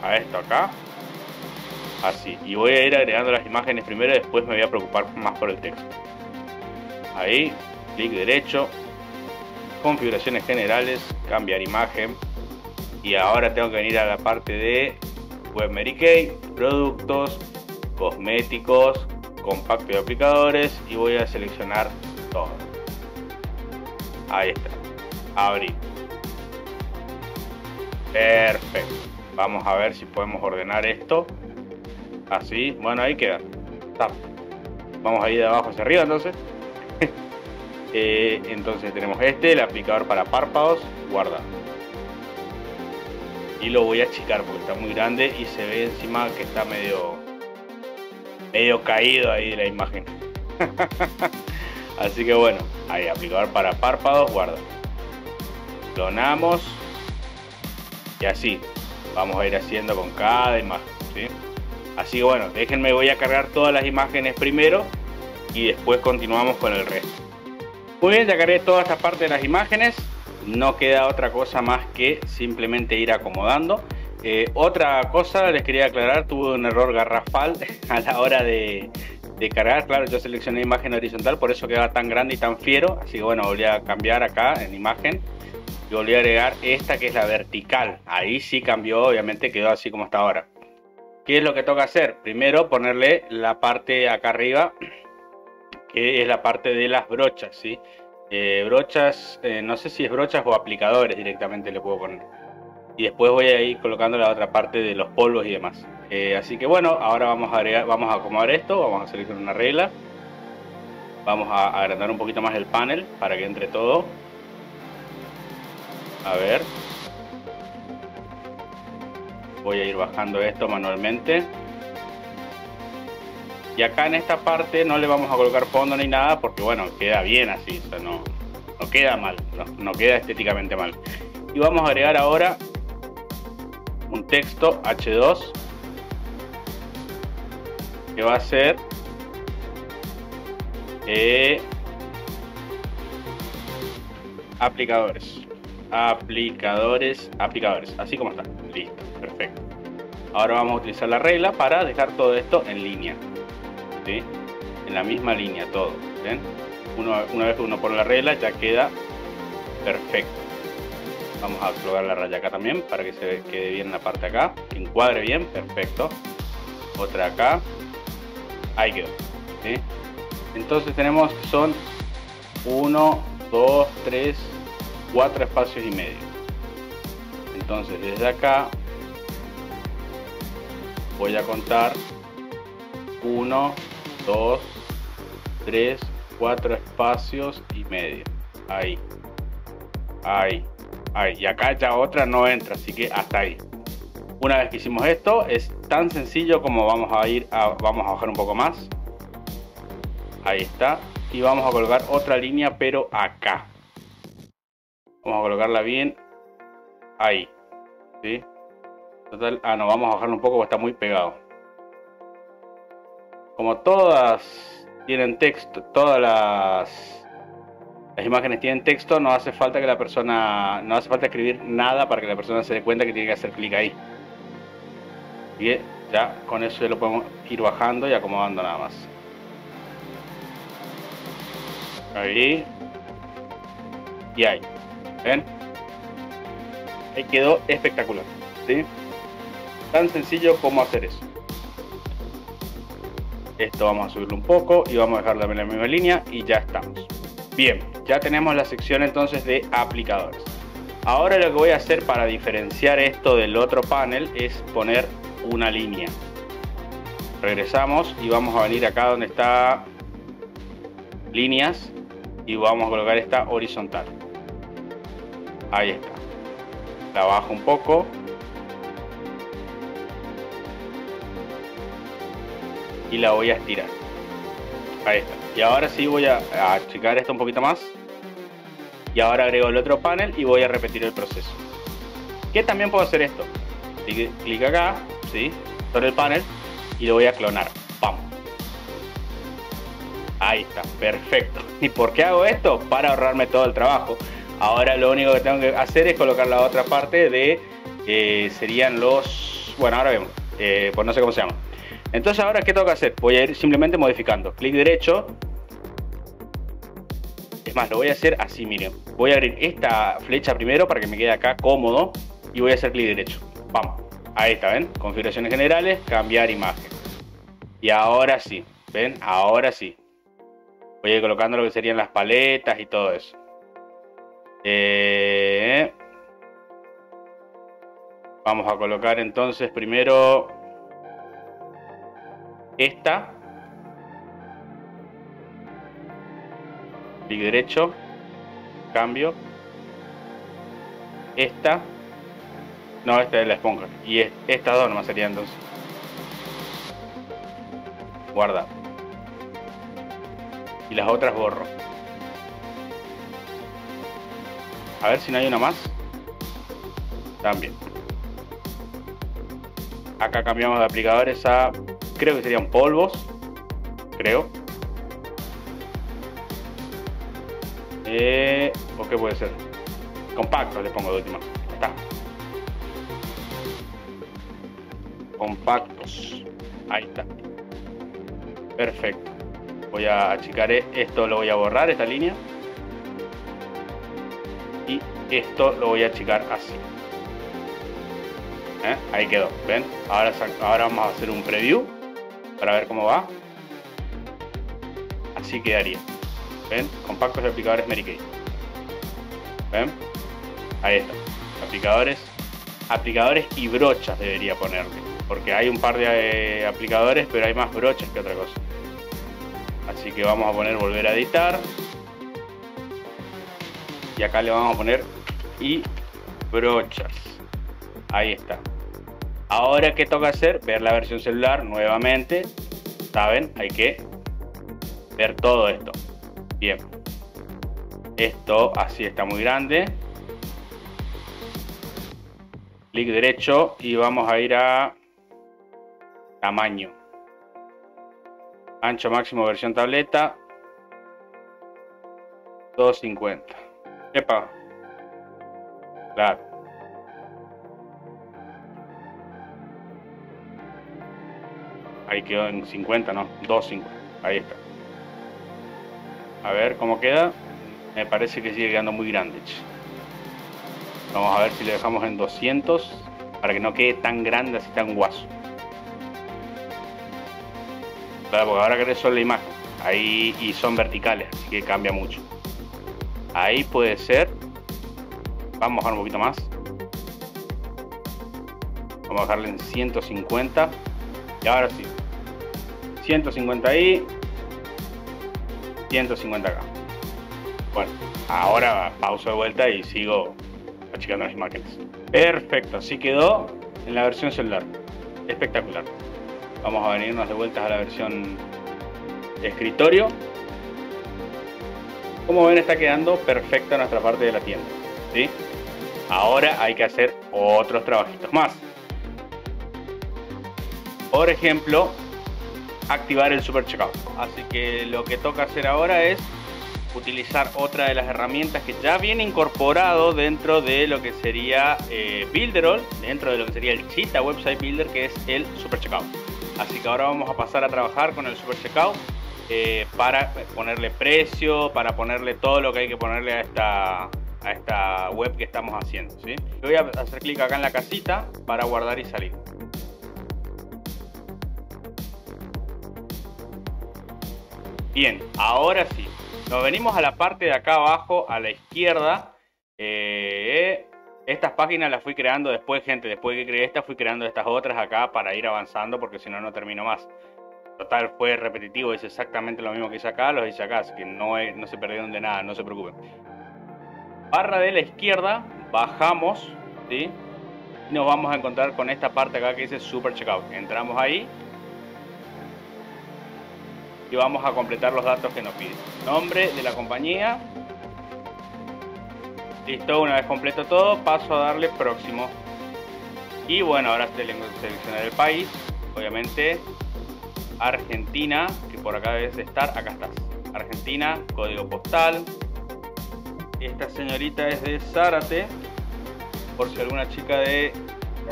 a esto acá. Así. Y voy a ir agregando las imágenes primero y después me voy a preocupar más por el texto. Ahí, clic derecho, configuraciones generales, cambiar imagen. Y ahora tengo que venir a la parte de Web Mary Kay, productos, cosméticos, compacto de aplicadores y voy a seleccionar todo. Ahí está. Abrir. Perfecto. Vamos a ver si podemos ordenar esto. Así. Bueno, ahí queda. Vamos a ir de abajo hacia arriba entonces. Eh, entonces tenemos este, el aplicador para párpados. Guarda. Y lo voy a achicar porque está muy grande y se ve encima que está medio medio caído ahí de la imagen. Así que bueno, ahí aplicador para párpados, guarda. Clonamos y así vamos a ir haciendo con cada imagen. Así que bueno, déjenme, voy a cargar todas las imágenes primero y después continuamos con el resto. Muy bien, ya cargué toda esta parte de las imágenes. No queda otra cosa más que simplemente ir acomodando. Eh, otra cosa les quería aclarar, tuve un error garrafal a la hora de, cargar. Claro, yo seleccioné imagen horizontal, por eso queda tan grande y tan fiero. Así que bueno, volví a cambiar acá en imagen y volví a agregar esta que es la vertical. Ahí sí cambió, obviamente quedó así como está ahora. ¿Qué es lo que toca hacer? Primero ponerle la parte acá arriba, que es la parte de las brochas, ¿sí? Eh, brochas, eh, no sé si es brochas o aplicadores directamente le puedo poner. Y después voy a ir colocando la otra parte de los polvos y demás. Eh, así que bueno, ahora vamos a, agregar, vamos a acomodar esto, vamos a seleccionar una regla. Vamos a agrandar un poquito más el panel para que entre todo. A ver. Voy a ir bajando esto manualmente. Y acá en esta parte no le vamos a colocar fondo ni nada porque bueno, queda bien así, o sea, no, no queda mal, no, queda estéticamente mal. Y vamos a agregar ahora un texto H2 que va a ser eh, aplicadores aplicadores aplicadores así como está listo perfecto ahora vamos a utilizar la regla para dejar todo esto en línea en la misma línea todo. una vez que uno pone la regla ya queda perfecto. Vamos a colocar la raya acá también para que se quede bien la parte acá, encuadre bien, perfecto. Otra acá, ahí quedó. Entonces tenemos que son 1, 2, 3, 4 espacios y medio. Entonces desde acá voy a contar 1, 2, 3, 4 espacios y medio. Ahí. Ahí. Ahí. Y acá ya otra no entra, así que hasta ahí. Una vez que hicimos esto, es tan sencillo como vamos a ir a, vamos a bajar un poco más. Ahí está. Y vamos a colocar otra línea, pero acá. Vamos a colocarla bien ahí. ¿Sí? Total, ah, no, vamos a bajarlo un poco porque está muy pegado como todas tienen texto, todas las, imágenes tienen texto, no hace falta que la persona, no hace falta escribir nada para que la persona se dé cuenta que tiene que hacer clic ahí. Y ya con eso ya lo podemos ir bajando y acomodando nada más. Ahí. Y ahí. ¿Ven? Ahí quedó espectacular. ¿sí? Tan sencillo como hacer eso. Esto vamos a subirlo un poco y vamos a dejar también la misma línea y ya estamos. Bien, ya tenemos la sección entonces de aplicadores. Ahora lo que voy a hacer para diferenciar esto del otro panel es poner una línea. Regresamos y vamos a venir acá donde está líneas y vamos a colocar esta horizontal. Ahí está. La bajo un poco y la voy a estirar. Ahí está. Y ahora sí voy a, achicar esto un poquito más. Y ahora agrego el otro panel y voy a repetir el proceso. Que también puedo hacer esto. Clic, acá, ¿sí? sobre el panel y lo voy a clonar. Vamos. Ahí está, perfecto. ¿Y por qué hago esto? Para ahorrarme todo el trabajo. Ahora lo único que tengo que hacer es colocar la otra parte de... Eh, serían los... Bueno, ahora vemos. Eh, pues no sé cómo se llama Entonces ahora, ¿qué tengo que hacer? Voy a ir simplemente modificando. Clic derecho. Es más, lo voy a hacer así, miren. Voy a abrir esta flecha primero para que me quede acá cómodo. Y voy a hacer clic derecho. Vamos. Ahí está, ¿ven? Configuraciones generales, cambiar imagen. Y ahora sí, ¿ven? Ahora sí. Voy a ir colocando lo que serían las paletas y todo eso. Eh, vamos a colocar entonces primero esta. Clic derecho. Cambio. Esta. No, esta es la esponja. Y estas dos nomás serían entonces. Guarda. Y las otras borro. A ver si no hay una más. También. Acá cambiamos de aplicadores a... Creo que serían polvos. Creo. Eh, ¿O qué puede ser? Compacto le pongo de última. Está. Compactos. Ahí está. Perfecto. Voy a achicar e-, esto, lo voy a borrar, esta línea esto lo voy a achicar así. ¿Eh? Ahí quedó, ¿ven? Ahora, ahora vamos a hacer un preview para ver cómo va. Así quedaría. ¿Ven? Compactos y aplicadores Mary Kay. ¿Ven? Ahí está. Aplicadores. Aplicadores y brochas debería ponerle. Porque hay un par de eh, aplicadores, pero hay más brochas que otra cosa. Así que vamos a poner volver a editar. Y acá le vamos a poner y brochas. Ahí está. Ahora, ¿qué toca hacer? Ver la versión celular nuevamente. ¿Saben? Hay que ver todo esto. Bien. Esto así está muy grande. Clic derecho y vamos a ir a tamaño. Ancho máximo versión tableta. 250. Epa, Claro. Ahí quedó en 50, ¿no? 250. Ahí está. A ver cómo queda. Me parece que sigue quedando muy grande. Vamos a ver si le dejamos en 200 para que no quede tan grande así tan guaso. Claro, porque ahora que solo la imagen. Ahí y son verticales, así que cambia mucho. Ahí puede ser Vamos a bajar un poquito más. Vamos a bajarle en 150. Y ahora sí. 150 ahí. 150 acá. Bueno, ahora pauso de vuelta y sigo achicando las imágenes. Perfecto, así quedó en la versión celular. Espectacular. Vamos a venirnos de vuelta a la versión escritorio. Como ven está quedando perfecta nuestra parte de la tienda. ¿sí? Ahora hay que hacer otros trabajitos más. Por ejemplo, activar el super checkout. Así que lo que toca hacer ahora es utilizar otra de las herramientas que ya viene incorporado dentro de lo que sería eh, Builderall, dentro de lo que sería el Cheetah Website Builder, que es el Super Checkout. Así que ahora vamos a pasar a trabajar con el Super Checkout eh, para ponerle precio, para ponerle todo lo que hay que ponerle a esta, a esta web que estamos haciendo. ¿sí? Voy a hacer clic acá en la casita para guardar y salir. Bien, ahora sí. Nos venimos a la parte de acá abajo, a la izquierda. Eh, estas páginas las fui creando después, gente. Después que creé esta, fui creando estas otras acá para ir avanzando porque si no, no termino más. Total, fue repetitivo, es exactamente lo mismo que hice acá, lo hice acá, así que no, no se perdieron de nada, no se preocupen barra de la izquierda, bajamos, ¿sí? Y nos vamos a encontrar con esta parte acá que dice Super Checkout. Entramos ahí y vamos a completar los datos que nos pide. Nombre de la compañía. Listo, una vez completo todo, paso a darle próximo. Y bueno, ahora seleccionar el país. Obviamente, Argentina, que por acá debes estar, acá estás. Argentina, código postal, esta señorita es de Zárate. Por si alguna chica de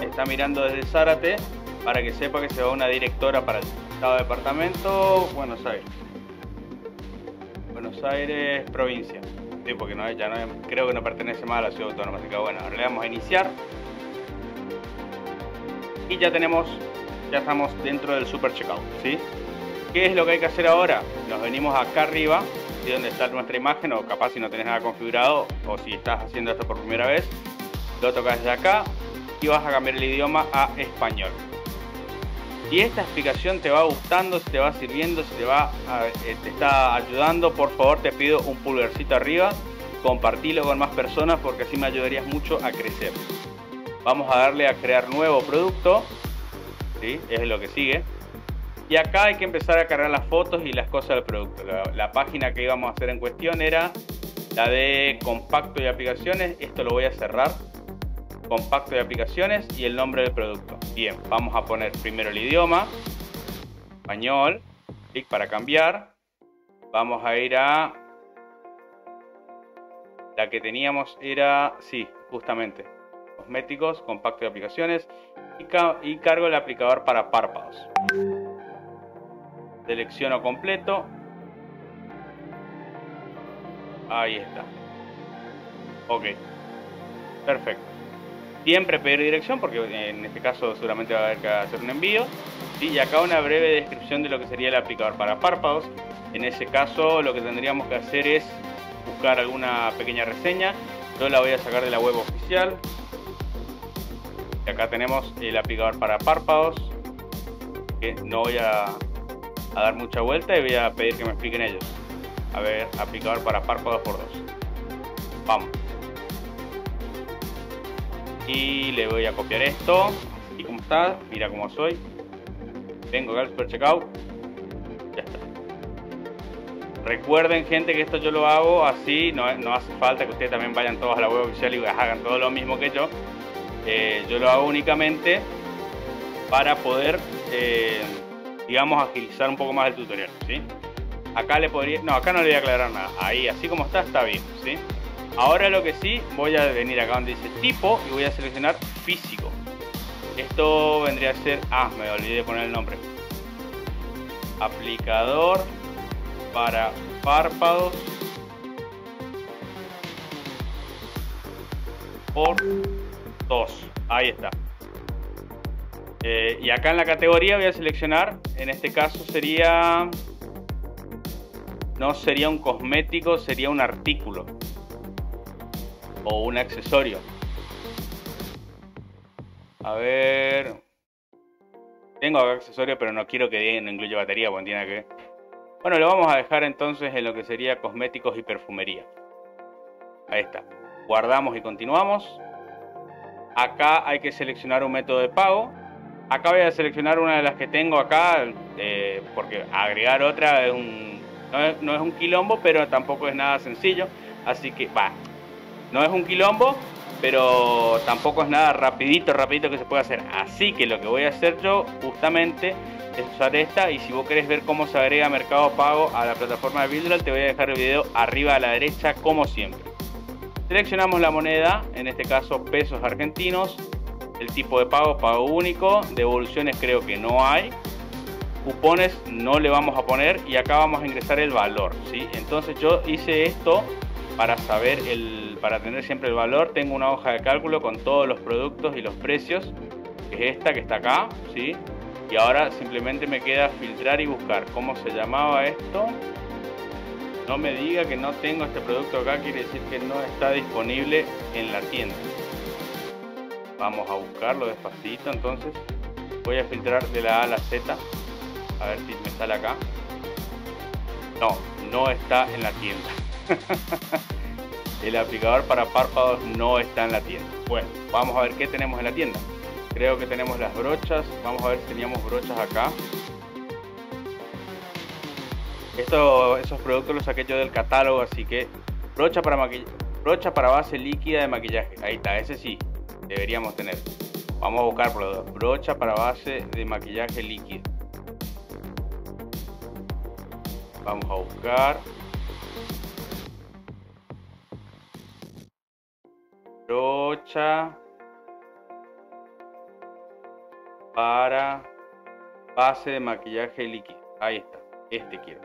está mirando desde Zárate, para que sepa que se va una directora para el estado de departamento Buenos Aires. Buenos Aires, provincia. Porque no, ya no creo que no pertenece más a la ciudad autónoma. Así que bueno, ahora le damos a iniciar. Y ya tenemos, ya estamos dentro del super checkout, ¿sí? ¿Qué es lo que hay que hacer ahora? Nos venimos acá arriba, ¿sí? donde está nuestra imagen, o capaz si no tenés nada configurado, o si estás haciendo esto por primera vez, lo tocas desde acá y vas a cambiar el idioma a español. Si esta explicación te va gustando, si te va sirviendo, si te, va eh, te está ayudando, por favor te pido un pulgarcito arriba, compartilo con más personas porque así me ayudarías mucho a crecer. Vamos a darle a crear nuevo producto, ¿sí? es lo que sigue. Y acá hay que empezar a cargar las fotos y las cosas del producto. La, página que íbamos a hacer en cuestión era la de compacto y aplicaciones. Esto lo voy a cerrar. Compacto y aplicaciones y el nombre del producto. Bien, vamos a poner primero el idioma. Español. Clic para cambiar. Vamos a ir a... La que teníamos era... Sí, justamente. Cosméticos, compacto y aplicaciones. Y, y cargo el aplicador para párpados selecciono completo ahí está ok perfecto siempre pedir dirección porque en este caso seguramente va a haber que hacer un envío y acá una breve descripción de lo que sería el aplicador para párpados en ese caso lo que tendríamos que hacer es buscar alguna pequeña reseña yo la voy a sacar de la web oficial y acá tenemos el aplicador para párpados que no voy a a dar mucha vuelta y voy a pedir que me expliquen ellos. A ver, aplicador para párpados por dos. Vamos. Y le voy a copiar esto, así como está, mira cómo soy. Vengo acá al super checkout. Ya está. Recuerden gente que esto yo lo hago así, no, no hace falta que ustedes también vayan todos a la web oficial y hagan todo lo mismo que yo. Eh, yo lo hago únicamente para poder eh, digamos, agilizar un poco más el tutorial, ¿sí? Acá le podría, no, acá no le voy a aclarar nada, ahí, así como está, está bien, ¿sí? Ahora lo que sí, voy a venir acá donde dice tipo y voy a seleccionar físico. Esto vendría a ser, ah, me olvidé de poner el nombre. Aplicador para párpados por 2. Ahí está. Eh, y acá en la categoría voy a seleccionar, en este caso sería, no sería un cosmético, sería un artículo o un accesorio. A ver, tengo accesorio, pero no quiero que no incluye batería, porque tiene que. Bueno, lo vamos a dejar entonces en lo que sería cosméticos y perfumería. Ahí está. Guardamos y continuamos. Acá hay que seleccionar un método de pago. Acá voy a seleccionar una de las que tengo acá, eh, porque agregar otra es un, no, es, un quilombo, pero tampoco es nada sencillo. Así que, va, no es un quilombo, pero tampoco es nada rapidito, rapidito que se puede hacer. Así que lo que voy a hacer yo justamente es usar esta y si vos querés ver cómo se agrega Mercado Pago a la plataforma de Builder, te voy a dejar el video arriba a la derecha como siempre. Seleccionamos la moneda, en este caso pesos argentinos, el tipo de pago, pago único, devoluciones creo que no hay, cupones no le vamos a poner y acá vamos a ingresar el valor, ¿sí? Entonces yo hice esto para saber el, para tener siempre el valor, tengo una hoja de cálculo con todos los productos y los precios, es esta que está acá, ¿sí? Y ahora simplemente me queda filtrar y buscar cómo se llamaba esto. No me diga que no tengo este producto acá, quiere decir que no está disponible en la tienda. Vamos a buscarlo despacito, entonces voy a filtrar de la A a la Z. A ver si me sale acá. No, no está en la tienda. El aplicador para párpados no está en la tienda. Bueno, vamos a ver qué tenemos en la tienda. Creo que tenemos las brochas. Vamos a ver si teníamos brochas acá. Esto, esos productos los saqué yo del catálogo, así que brocha para brocha para base líquida de maquillaje. Ahí está, ese sí deberíamos tener. Vamos a buscar brocha para base de maquillaje líquido. Vamos a buscar brocha para base de maquillaje líquido. Ahí está. Este quiero.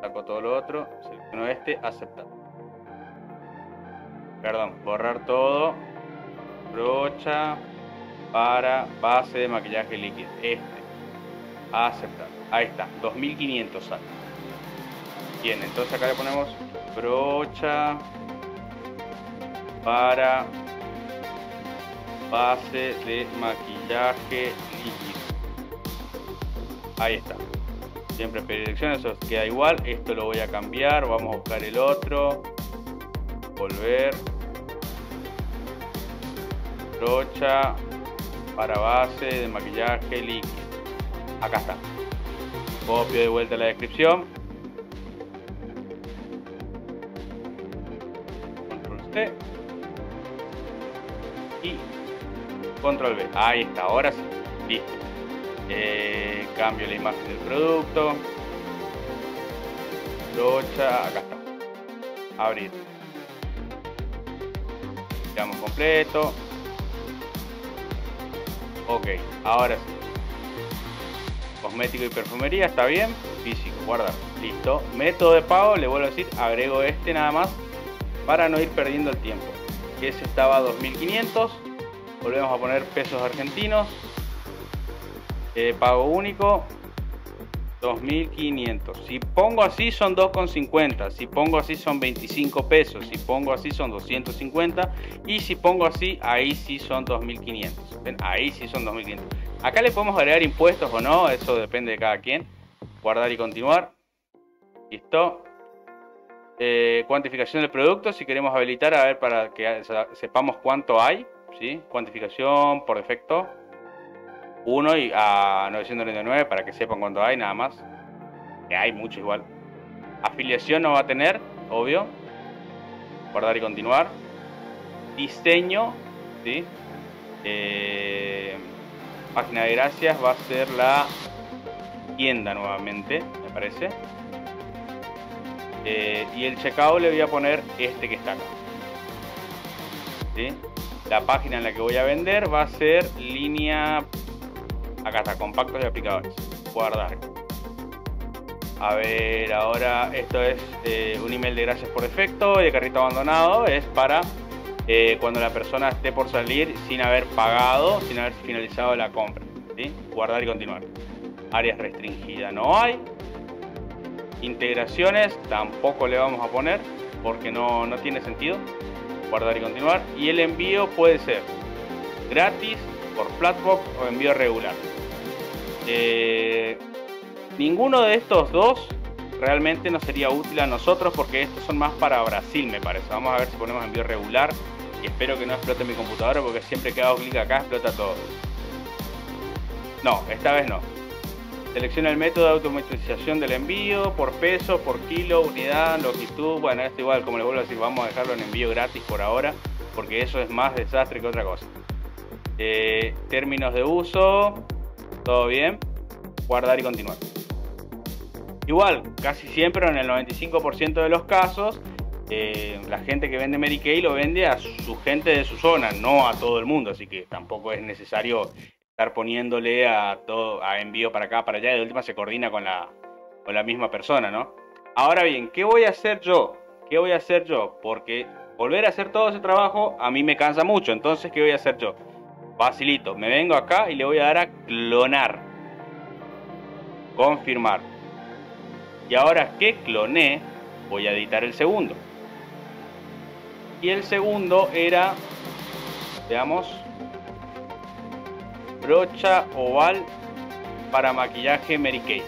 Saco todo lo otro. Selecciono este. Aceptar. Perdón. Borrar todo. Brocha para base de maquillaje líquido. Este. Aceptar. Ahí está. 2500 sale. Bien. Entonces acá le ponemos brocha para base de maquillaje líquido. Ahí está. Siempre predilección, eso queda igual. Esto lo voy a cambiar. Vamos a buscar el otro. Volver. Brocha para base de maquillaje líquido. Acá está. Copio de vuelta la descripción. Y control B. Ahí está, ahora sí. Listo. Eh, cambio la imagen del producto. Brocha, acá está. Abrir. Damos completo. Ok, ahora sí. Cosmético y perfumería, está bien. Físico, guardar. Listo. Método de pago, le vuelvo a decir, agrego este nada más para no ir perdiendo el tiempo. Que ese estaba a 2500 volvemos a poner pesos argentinos. Eh, pago único 2500 si pongo así son 2,50 si pongo así son 25 pesos. Si pongo así son 250 y si pongo así ahí sí son 2500 ¿Ven? ahí sí son 2500 acá le podemos agregar impuestos o no eso depende de cada quien. Guardar y continuar. Listo eh, cuantificación del producto si queremos habilitar a ver para que sepamos cuánto hay Cuantificación por defecto 1 y a 999 para que sepan cuánto hay nada más. Que hay mucho igual. Afiliación no va a tener, obvio. Guardar y continuar. Diseño, ¿sí? Eh, página de gracias va a ser la tienda nuevamente, me parece. Eh, y el checkout le voy a poner este que está acá. La página en la que voy a vender va a ser línea. Acá está, compactos y aplicadores. Guardar. A ver, ahora esto es eh, un email de gracias por defecto y de carrito abandonado. Es para eh, cuando la persona esté por salir sin haber pagado, sin haber finalizado la compra. Guardar y continuar. Áreas restringidas no hay. Integraciones tampoco le vamos a poner porque no, no tiene sentido guardar y continuar. Y el envío puede ser gratis, por Flatbox o envío regular. Eh, ninguno de estos dos realmente no sería útil a nosotros porque estos son más para Brasil, me parece. Vamos a ver si ponemos envío regular y espero que no explote mi computadora porque siempre que hago clic acá explota todo. No, esta vez no. Selecciona el método de automatización del envío por peso, por kilo, unidad, longitud. Bueno, esto igual, como les vuelvo a decir, vamos a dejarlo en envío gratis por ahora, porque eso es más desastre que otra cosa. Eh, términos de uso, todo bien. Guardar y continuar. Igual, casi siempre, en el 95% de los casos, eh, la gente que vende Mary Kay lo vende a su gente de su zona, no a todo el mundo, así que tampoco es necesario estar poniéndole a todo a envío para acá, para allá, y de última se coordina con la, con la misma persona, ¿no? Ahora bien, ¿qué voy a hacer yo? ¿Qué voy a hacer yo? Porque volver a hacer todo ese trabajo a mí me cansa mucho, entonces ¿qué voy a hacer yo? Facilito, me vengo acá y le voy a dar a clonar. Confirmar. Y ahora que cloné, voy a editar el segundo. Y el segundo era, veamos, brocha oval para maquillaje Mary Kay.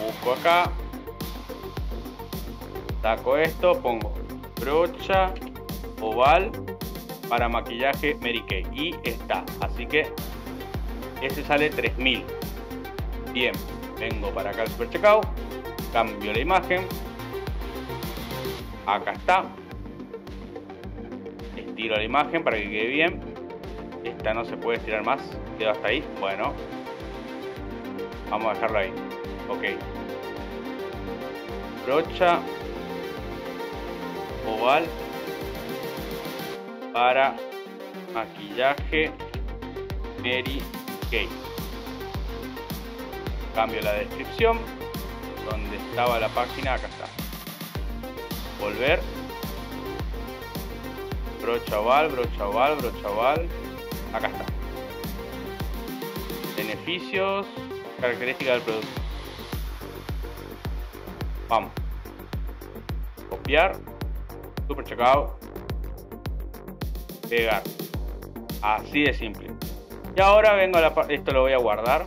Busco acá, saco esto, pongo brocha oval para maquillaje Mary Kay y está. Así que ese sale 3000. Bien, vengo para acá al super cambio la imagen. Acá está. Estiro la imagen para que quede bien esta no se puede estirar más. Quedó hasta ahí. Bueno. Vamos a dejarlo ahí. Ok. Brocha. Oval. Para maquillaje. Mary Kay. Cambio la descripción. Donde estaba la página, acá está. Volver. Brocha oval, brocha oval, brocha oval. Acá está. Beneficios, características del producto. Vamos. Copiar. Super checkout. Pegar. Así de simple. Y ahora vengo a la parte. Esto lo voy a guardar.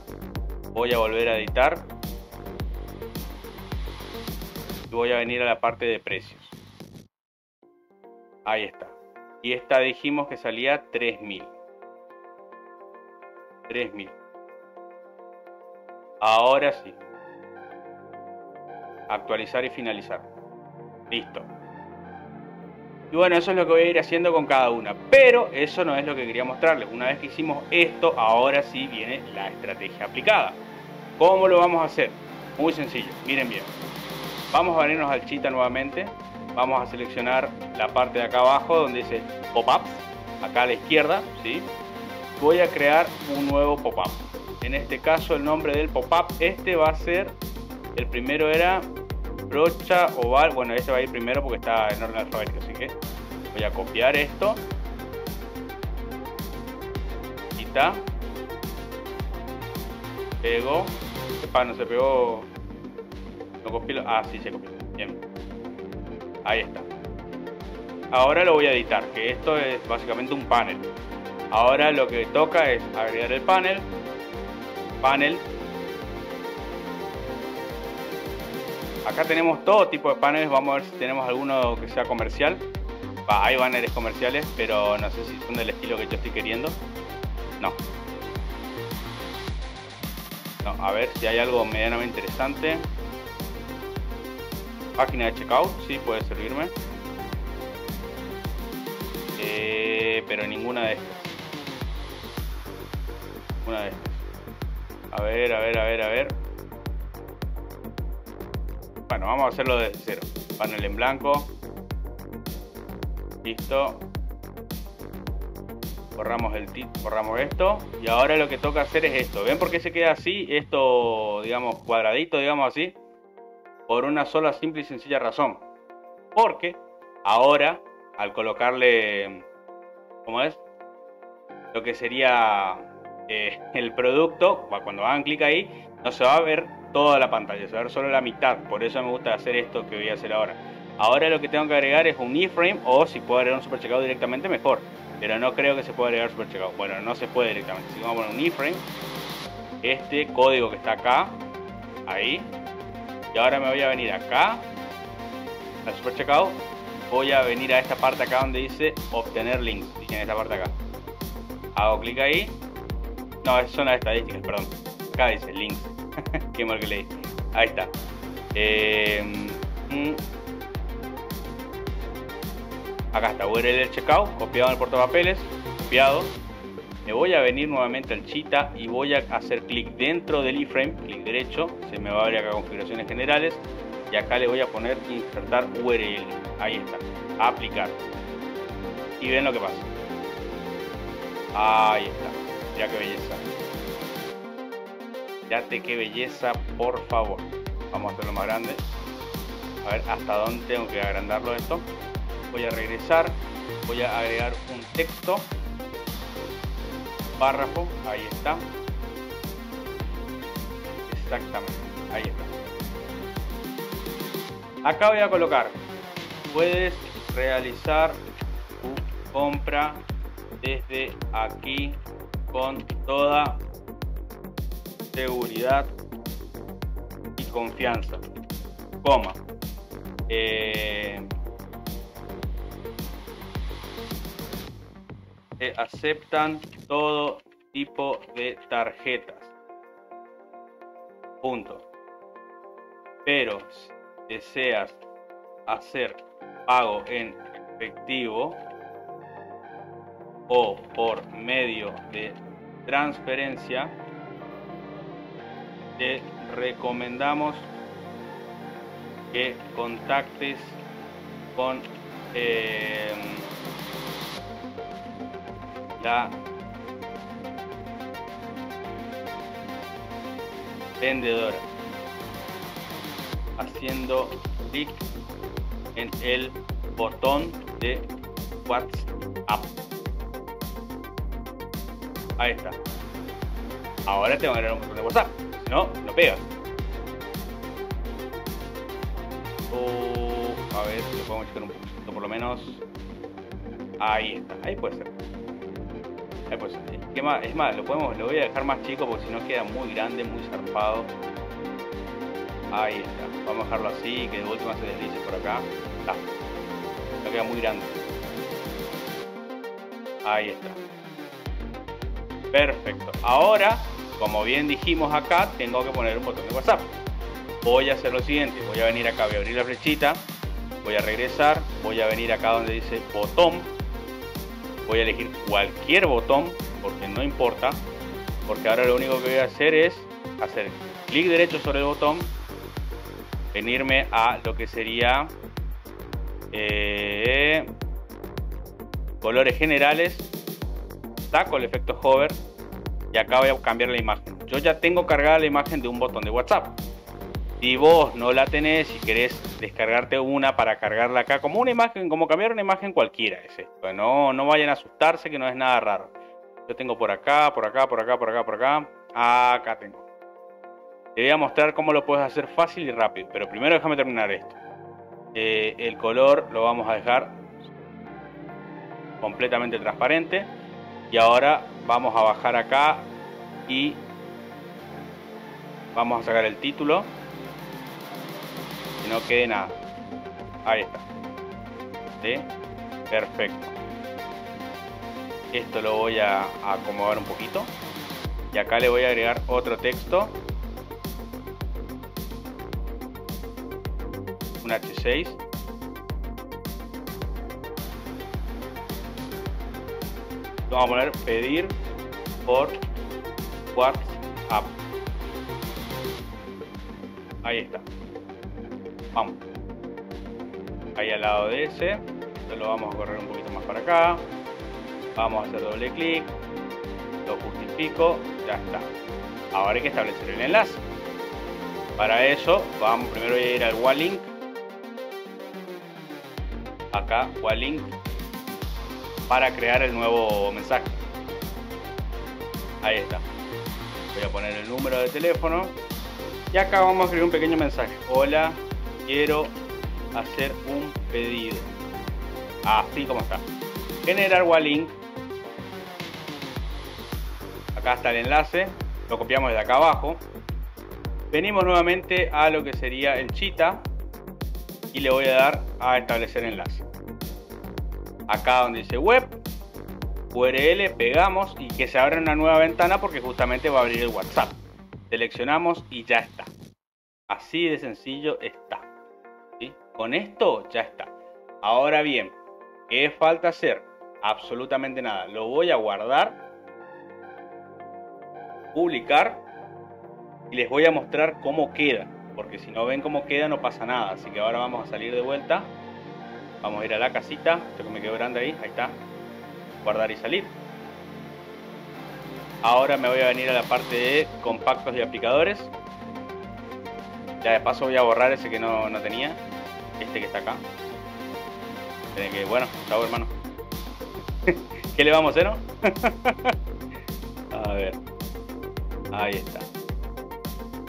Voy a volver a editar. Y voy a venir a la parte de precios. Ahí está. Y esta dijimos que salía 3000. 3000. Ahora sí. Actualizar y finalizar. Listo. Y bueno, eso es lo que voy a ir haciendo con cada una. Pero eso no es lo que quería mostrarles. Una vez que hicimos esto, ahora sí viene la estrategia aplicada. ¿Cómo lo vamos a hacer? Muy sencillo. Miren bien. Vamos a venirnos al Chita nuevamente. Vamos a seleccionar la parte de acá abajo donde dice pop-ups. Acá a la izquierda, ¿sí? Voy a crear un nuevo pop-up. En este caso el nombre del pop-up, este va a ser, el primero era brocha oval. Bueno, este va a ir primero porque está en orden alfabético, así que voy a copiar esto. Quita. Pego. Epa, no se pegó. No copió. Ah, sí, se copió. Bien. Ahí está. Ahora lo voy a editar, que esto es básicamente un panel. Ahora lo que toca es agregar el panel. Panel Acá tenemos todo tipo de paneles, vamos a ver si tenemos alguno que sea comercial. hay banners comerciales, pero no sé si son del estilo que yo estoy queriendo. No. No, a ver si hay algo medianamente interesante. Página de checkout, sí, puede servirme. Eh, pero ninguna de estas. Ninguna de estas. A ver, a ver, a ver, a ver. Bueno, vamos a hacerlo desde cero. Panel en blanco. Listo. Borramos el borramos esto. Y ahora lo que toca hacer es esto. ¿Ven por qué se queda así? Esto, digamos, cuadradito, digamos así. Por una sola simple y sencilla razón. Porque ahora, al colocarle, ¿cómo es? Lo que sería eh, el producto, cuando hagan clic ahí, no se va a ver toda la pantalla, se va a ver solo la mitad. Por eso me gusta hacer esto que voy a hacer ahora. Ahora lo que tengo que agregar es un iframe o si puedo agregar un super checkout directamente mejor. Pero no creo que se pueda agregar super checkout. Bueno, no se puede directamente. Si vamos a poner un iframe, este código que está acá, ahí. Y ahora me voy a venir acá, al super checkout. Voy a venir a esta parte acá donde dice obtener links. en esta parte acá. Hago clic ahí. No, zona de estadísticas, perdón. Acá dice links. Qué mal que leí. Ahí está. Eh, mm. acá está, URL del checkout, copiado en el portapapeles, copiado. Me voy a venir nuevamente al Chita y voy a hacer clic dentro del iframe, clic derecho, se me va a abrir acá configuraciones generales y acá le voy a poner insertar URL. Ahí está, aplicar. Y ven lo que pasa. Ahí está, ya que belleza. Fíjate qué belleza, por favor. Vamos a hacerlo más grande. A ver hasta dónde tengo que agrandarlo esto. Voy a regresar. Voy a agregar un texto. Párrafo. Ahí está. Exactamente. Ahí está. Acá voy a colocar. Puedes realizar tu compra desde aquí con toda seguridad y confianza, coma. Eh, aceptan todo tipo de tarjetas. Punto. Pero si deseas hacer pago en efectivo o por medio de transferencia, te recomendamos que contactes con eh, la vendedora haciendo clic en el botón de WhatsApp. Ahí está. Ahora tengo que agregar un botón de WhatsApp. Si no, no pega. O, a ver si lo podemos checar un poquito, por lo menos. Ahí está. Ahí puede ser. Ahí puede ser. Es más, lo, podemos, lo voy a dejar más chico porque si no queda muy grande, muy zarpado. Ahí está. Vamos a dejarlo así, que de última se deslice por acá. Está. No queda muy grande. Ahí está. Perfecto. Ahora, como bien dijimos acá, tengo que poner un botón de WhatsApp. Voy a hacer lo siguiente. Voy a venir acá, voy a abrir la flechita. Voy a regresar. Voy a venir acá donde dice botón. Voy a elegir cualquier botón, porque no importa. Porque ahora lo único que voy a hacer es hacer clic derecho sobre el botón venirme a lo que sería eh, colores generales, saco el efecto hover y acá voy a cambiar la imagen. Yo ya tengo cargada la imagen de un botón de WhatsApp. Si vos no la tenés y querés descargarte una para cargarla acá, como una imagen, como cambiar una imagen cualquiera es esto. No, vayan a asustarse que no es nada raro. Yo tengo por acá, por acá, por acá, por acá, por acá. Acá tengo. Te voy a mostrar cómo lo puedes hacer fácil y rápido, pero primero déjame terminar esto. Eh, el color lo vamos a dejar completamente transparente y ahora vamos a bajar acá y vamos a sacar el título. Que no quede nada. Ahí está. Perfecto. Esto lo voy a acomodar un poquito. Y acá le voy a agregar otro texto. Un H6 vamos a poner pedir por WhatsApp. Ahí está. Vamos. Ahí al lado de ese. Esto lo vamos a correr un poquito más para acá. Vamos a hacer doble clic. Lo justifico. Ya está. Ahora hay que establecer el enlace. Para eso vamos primero voy a ir al Wallink acá link para crear el nuevo mensaje. Ahí está. Voy a poner el número de teléfono y acá vamos a escribir un pequeño mensaje. Hola, quiero hacer un pedido. Así como está. Generar Walink. Acá está el enlace. Lo copiamos de acá abajo. Venimos nuevamente a lo que sería el chita y le voy a dar a establecer enlace. Acá donde dice web, URL, pegamos y que se abra una nueva ventana porque justamente va a abrir el WhatsApp. Seleccionamos y ya está. Así de sencillo está. Con esto ya está. Ahora bien, ¿qué falta hacer? Absolutamente nada. Lo voy a guardar, publicar y les voy a mostrar cómo queda porque si no ven cómo queda no pasa nada. Así que ahora vamos a salir de vuelta. Vamos a ir a la casita. Esto que me quedó grande ahí, ahí está. Guardar y salir. Ahora me voy a venir a la parte de compactos y aplicadores. Ya de paso voy a borrar ese que no, no tenía. Este que está acá. Que, bueno, chao hermano. ¿Qué le vamos a hacer, a ver. Ahí está.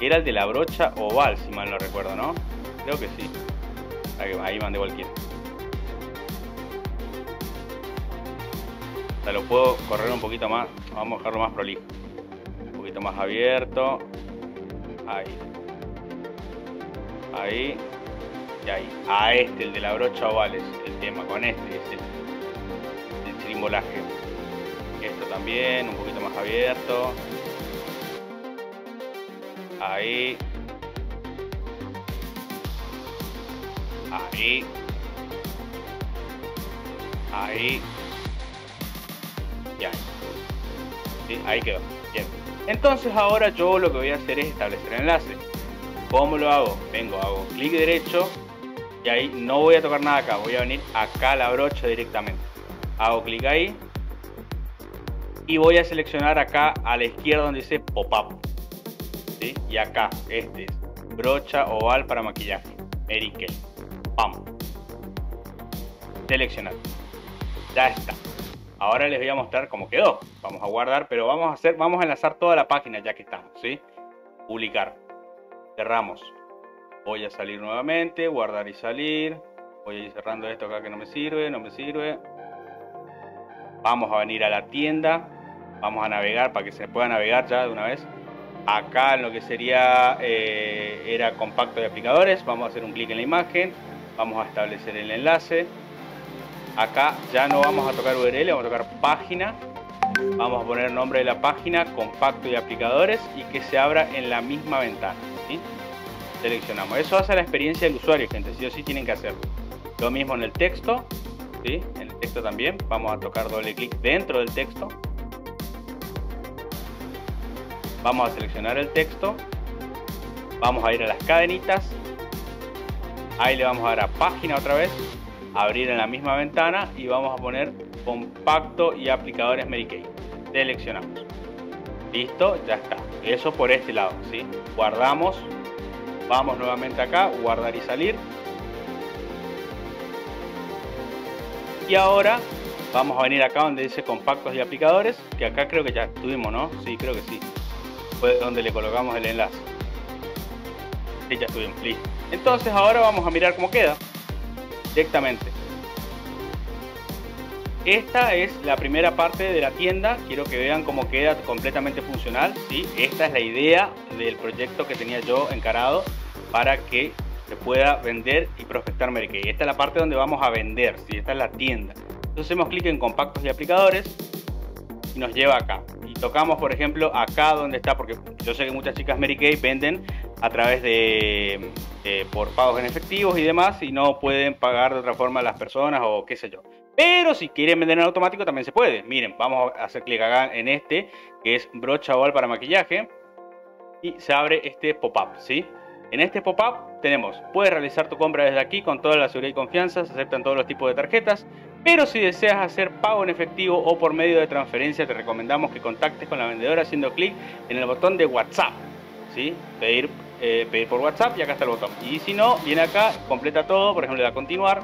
Era el de la brocha oval, si mal no recuerdo, ¿no? Creo que sí. Ahí mandé cualquiera. O lo puedo correr un poquito más. Vamos a dejarlo más prolijo. Un poquito más abierto. Ahí. Ahí. Y ahí. A este, el de la brocha oval es el tema. Con este es el, el. Esto también, un poquito más abierto. Ahí. Ahí. Ahí. Y ahí. Ahí quedó. Bien. Entonces ahora yo lo que voy a hacer es establecer el enlace. ¿Cómo lo hago? Vengo, hago clic derecho y ahí no voy a tocar nada acá. Voy a venir acá a la brocha directamente. Hago clic ahí y voy a seleccionar acá a la izquierda donde dice pop-up. ¿sí? Y acá, este es brocha oval para maquillaje, Kay. Vamos. Seleccionar. Ya está. Ahora les voy a mostrar cómo quedó. Vamos a guardar, pero vamos a hacer, vamos a enlazar toda la página ya que estamos, ¿sí? Publicar. Cerramos. Voy a salir nuevamente, guardar y salir. Voy a ir cerrando esto acá que no me sirve, no me sirve. Vamos a venir a la tienda. Vamos a navegar para que se pueda navegar ya de una vez. Acá en lo que sería eh, era compacto de aplicadores. Vamos a hacer un clic en la imagen. Vamos a establecer el enlace Acá ya no vamos a tocar URL, vamos a tocar página. Vamos a poner nombre de la página, compacto y aplicadores y que se abra en la misma ventana. Seleccionamos. Eso hace la experiencia del usuario, gente. Sí o sí tienen que hacerlo. Lo mismo en el texto. En el texto también. Vamos a tocar doble clic dentro del texto. Vamos a seleccionar el texto. Vamos a ir a las cadenitas. Ahí le vamos a dar a página otra vez abrir en la misma ventana y vamos a poner compacto y aplicadores Mary Kay. Seleccionamos. Listo, ya está. Eso por este lado, ¿sí? Guardamos. Vamos nuevamente acá, guardar y salir. Y ahora vamos a venir acá donde dice compactos y aplicadores, que acá creo que ya estuvimos, ¿no? Sí, creo que sí. Fue donde le colocamos el enlace. Sí, ya estuvimos, listo. Entonces ahora vamos a mirar cómo queda directamente. Esta es la primera parte de la tienda, quiero que vean cómo queda completamente funcional. ¿sí? Esta es la idea del proyecto que tenía yo encarado para que se pueda vender y prospectar Merkey. Esta es la parte donde vamos a vender, ¿sí? esta es la tienda. Entonces hacemos clic en compactos y aplicadores y nos lleva acá. Y tocamos, por ejemplo, acá donde está, porque yo sé que muchas chicas Mary venden a través de eh, por pagos en efectivos y demás y no pueden pagar de otra forma las personas o qué sé yo. Pero si quieren vender en automático también se puede. Miren, vamos a hacer clic acá en este que es brocha oval para maquillaje y se abre este pop-up, ¿sí? En este pop-up tenemos, puedes realizar tu compra desde aquí con toda la seguridad y confianza, se aceptan todos los tipos de tarjetas, pero si deseas hacer pago en efectivo o por medio de transferencia, te recomendamos que contactes con la vendedora haciendo clic en el botón de WhatsApp, ¿sí? Pedir eh, pedir por WhatsApp y acá está el botón. Y si no, viene acá, completa todo, por ejemplo, le da continuar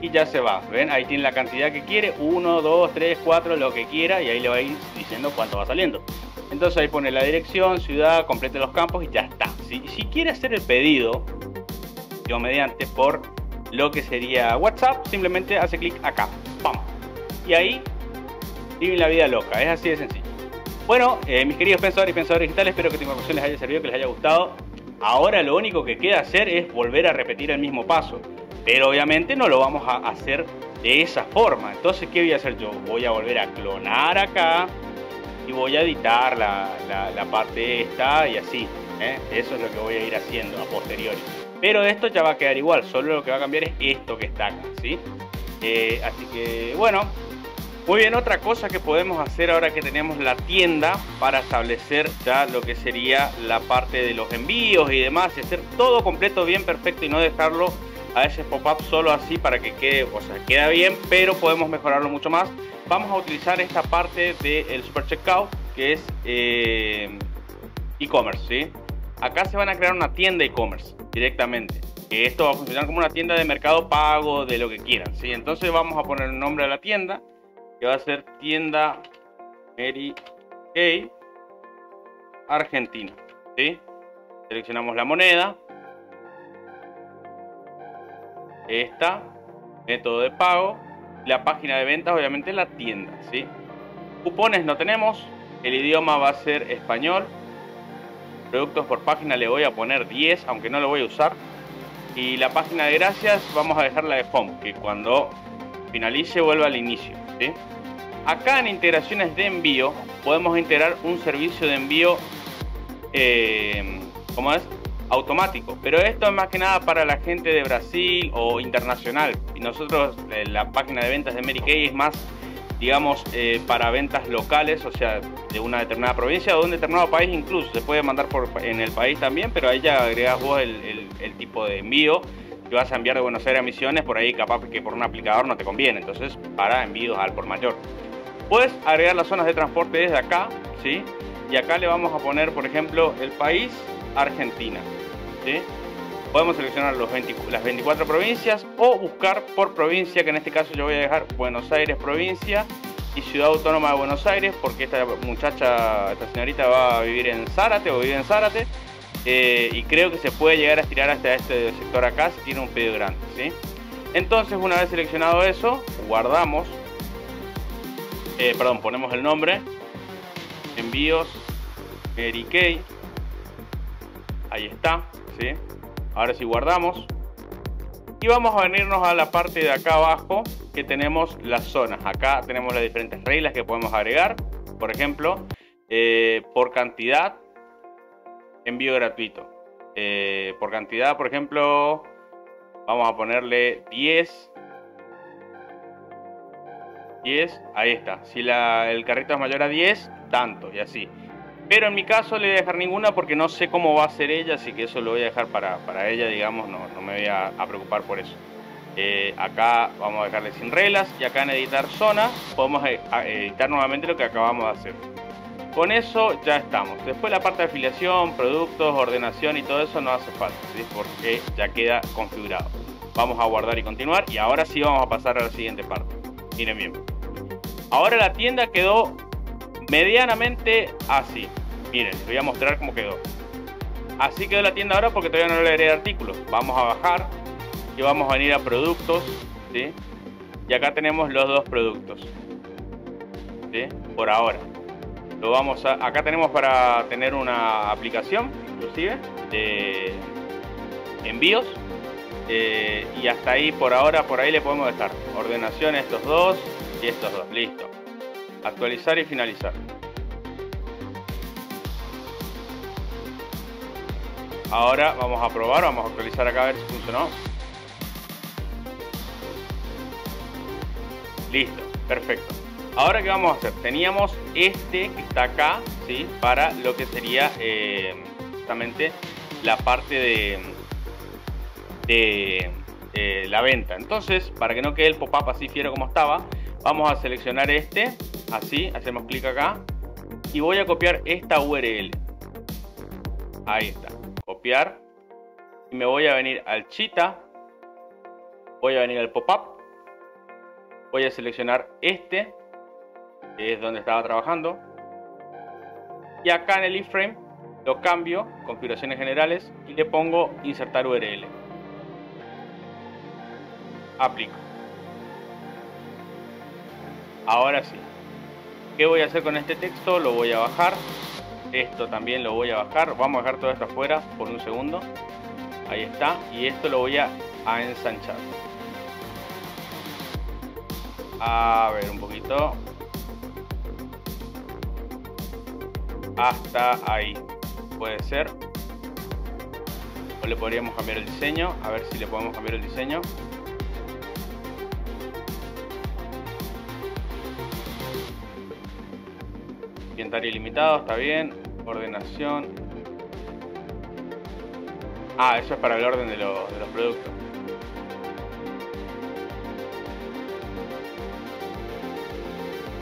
y ya se va. ¿Ven? Ahí tiene la cantidad que quiere, 1, 2, 3, 4, lo que quiera y ahí le va a ir diciendo cuánto va saliendo. Entonces ahí pone la dirección, ciudad, complete los campos y ya está. Si, si quiere hacer el pedido, yo mediante por lo que sería WhatsApp, simplemente hace clic acá. ¡Pam! Y ahí vive la vida loca. Es así de sencillo. Bueno, eh, mis queridos pensadores y pensadores digitales, espero que esta información les haya servido, que les haya gustado. Ahora lo único que queda hacer es volver a repetir el mismo paso. Pero obviamente no lo vamos a hacer de esa forma. Entonces, ¿qué voy a hacer yo? Voy a volver a clonar acá y voy a editar la, parte esta y así. ¿eh? Eso es lo que voy a ir haciendo a posteriori. Pero esto ya va a quedar igual, solo lo que va a cambiar es esto que está acá, ¿sí? Eh, así que, bueno, muy bien, otra cosa que podemos hacer ahora que tenemos la tienda para establecer ya lo que sería la parte de los envíos y demás y hacer todo completo, bien perfecto y no dejarlo a ese pop-up solo así para que quede, o sea, queda bien, pero podemos mejorarlo mucho más. Vamos a utilizar esta parte del Super Checkout que es eh, e-commerce, ¿sí? Acá se van a crear una tienda e-commerce directamente. Que esto va a funcionar como una tienda de mercado pago, de lo que quieran, ¿sí? Entonces vamos a poner el nombre de la tienda que va a ser tienda Mary Kay Argentina. ¿sí? Seleccionamos la moneda. Esta, método de pago. La página de ventas, obviamente la tienda. ¿sí? Cupones no tenemos. El idioma va a ser español. Productos por página le voy a poner 10, aunque no lo voy a usar. Y la página de gracias vamos a dejarla de home, que cuando finalice vuelva al inicio. Acá en integraciones de envío podemos integrar un servicio de envío eh, ¿cómo es? automático, pero esto es más que nada para la gente de Brasil o internacional. Y nosotros eh, la página de ventas de Mary es más digamos eh, para ventas locales, o sea de una determinada provincia o de un determinado país incluso, se puede mandar por, en el país también, pero ahí ya agregas vos el tipo de envío que vas a enviar de Buenos Aires a Misiones, por ahí capaz que por un aplicador no te conviene, entonces para envíos al por mayor. Puedes agregar las zonas de transporte desde acá, ¿sí? y acá le vamos a poner, por ejemplo, el país Argentina. ¿sí? Podemos seleccionar los las 24 provincias o buscar por provincia, que en este caso yo voy a dejar Buenos Aires provincia y Ciudad Autónoma de Buenos Aires, porque esta muchacha, esta señorita va a vivir en Zárate o vive en Zárate. Eh, y creo que se puede llegar a estirar hasta este sector acá si tiene un pedido grande. ¿sí? Entonces, una vez seleccionado eso, guardamos, eh, perdón, ponemos el nombre, envíos, Mary ahí está, ¿sí? Ahora sí guardamos. Y vamos a venirnos a la parte de acá abajo que tenemos las zonas. Acá tenemos las diferentes reglas que podemos agregar. Por ejemplo, eh, por cantidad, envío gratuito. Eh, por cantidad, por ejemplo, vamos a ponerle 10. 10, ahí está. Si el carrito es mayor a 10, tanto y así. Pero en mi caso le voy a dejar ninguna porque no sé cómo va a ser ella, así que eso lo voy a dejar para, ella, digamos, no, no, me voy a, preocupar por eso. Eh, acá vamos a dejarle sin reglas y acá en editar zona podemos eh, editar nuevamente lo que acabamos de hacer. Con eso ya estamos. Después la parte de afiliación, productos, ordenación y todo eso no hace falta, porque ya queda configurado. Vamos a guardar y continuar y ahora sí vamos a pasar a la siguiente parte. Miren bien. Ahora la tienda quedó medianamente así. Miren, les voy a mostrar cómo quedó. Así quedó la tienda ahora porque todavía no le agregué artículos. Vamos a bajar y vamos a venir a productos. ¿sí? Y acá tenemos los dos productos. ¿sí? Por ahora. Lo vamos a, acá tenemos para tener una aplicación, inclusive, de envíos. Eh, y hasta ahí, por ahora, por ahí le podemos dejar. Ordenación estos dos y estos dos. Listo actualizar y finalizar. Ahora vamos a probar, vamos a actualizar acá a ver si funcionó. Listo, perfecto. Ahora qué vamos a hacer, teníamos este que está acá, ¿sí? Para lo que sería eh, justamente la parte de, eh, la venta. Entonces, para que no quede el pop-up así fiero como estaba, vamos a seleccionar este así, hacemos clic acá y voy a copiar esta URL. Ahí está, copiar y me voy a venir al Chita, voy a venir al pop-up, voy a seleccionar este, es donde estaba trabajando, y acá en el iframe lo cambio, configuraciones generales, y le pongo insertar URL. Aplico. Ahora sí. ¿Qué voy a hacer con este texto? Lo voy a bajar. Esto también lo voy a bajar. Vamos a dejar todo esto afuera por un segundo. Ahí está. Y esto lo voy a, ensanchar. A ver un poquito. Hasta ahí. Puede ser. O le podríamos cambiar el diseño. A ver si le podemos cambiar el diseño. Inventario ilimitado, está bien. Ordenación. Ah, eso es para el orden de, los productos.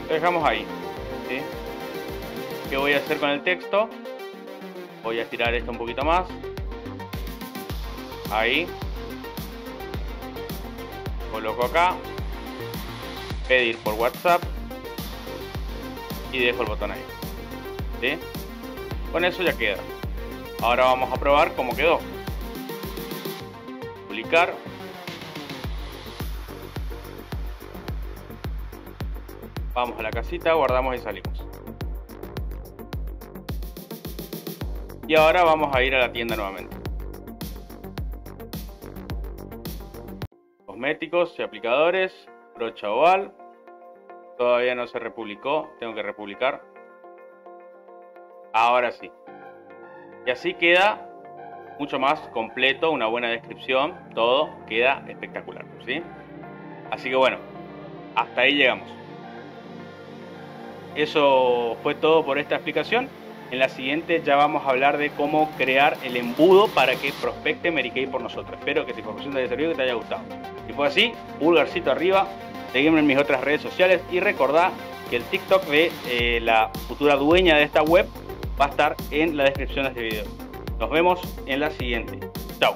Lo dejamos ahí. ¿Qué voy a hacer con el texto? Voy a estirar esto un poquito más. Ahí. Coloco acá. Pedir por WhatsApp y dejo el botón ahí. ¿Sí? Con eso ya queda. Ahora vamos a probar cómo quedó. Publicar. Vamos a la casita, guardamos y salimos. Y ahora vamos a ir a la tienda nuevamente. Cosméticos y aplicadores, brocha oval, Todavía no se republicó, tengo que republicar. Ahora sí. Y así queda mucho más completo, una buena descripción, todo queda espectacular, ¿sí? Así que bueno, hasta ahí llegamos. Eso fue todo por esta explicación. En la siguiente ya vamos a hablar de cómo crear el embudo para que prospecte Mary por nosotros. Espero que esta información te haya servido y te haya gustado. Si fue así, pulgarcito arriba, Seguime en mis otras redes sociales y recordá que el TikTok de eh, la futura dueña de esta web va a estar en la descripción de este video. Nos vemos en la siguiente. Chao.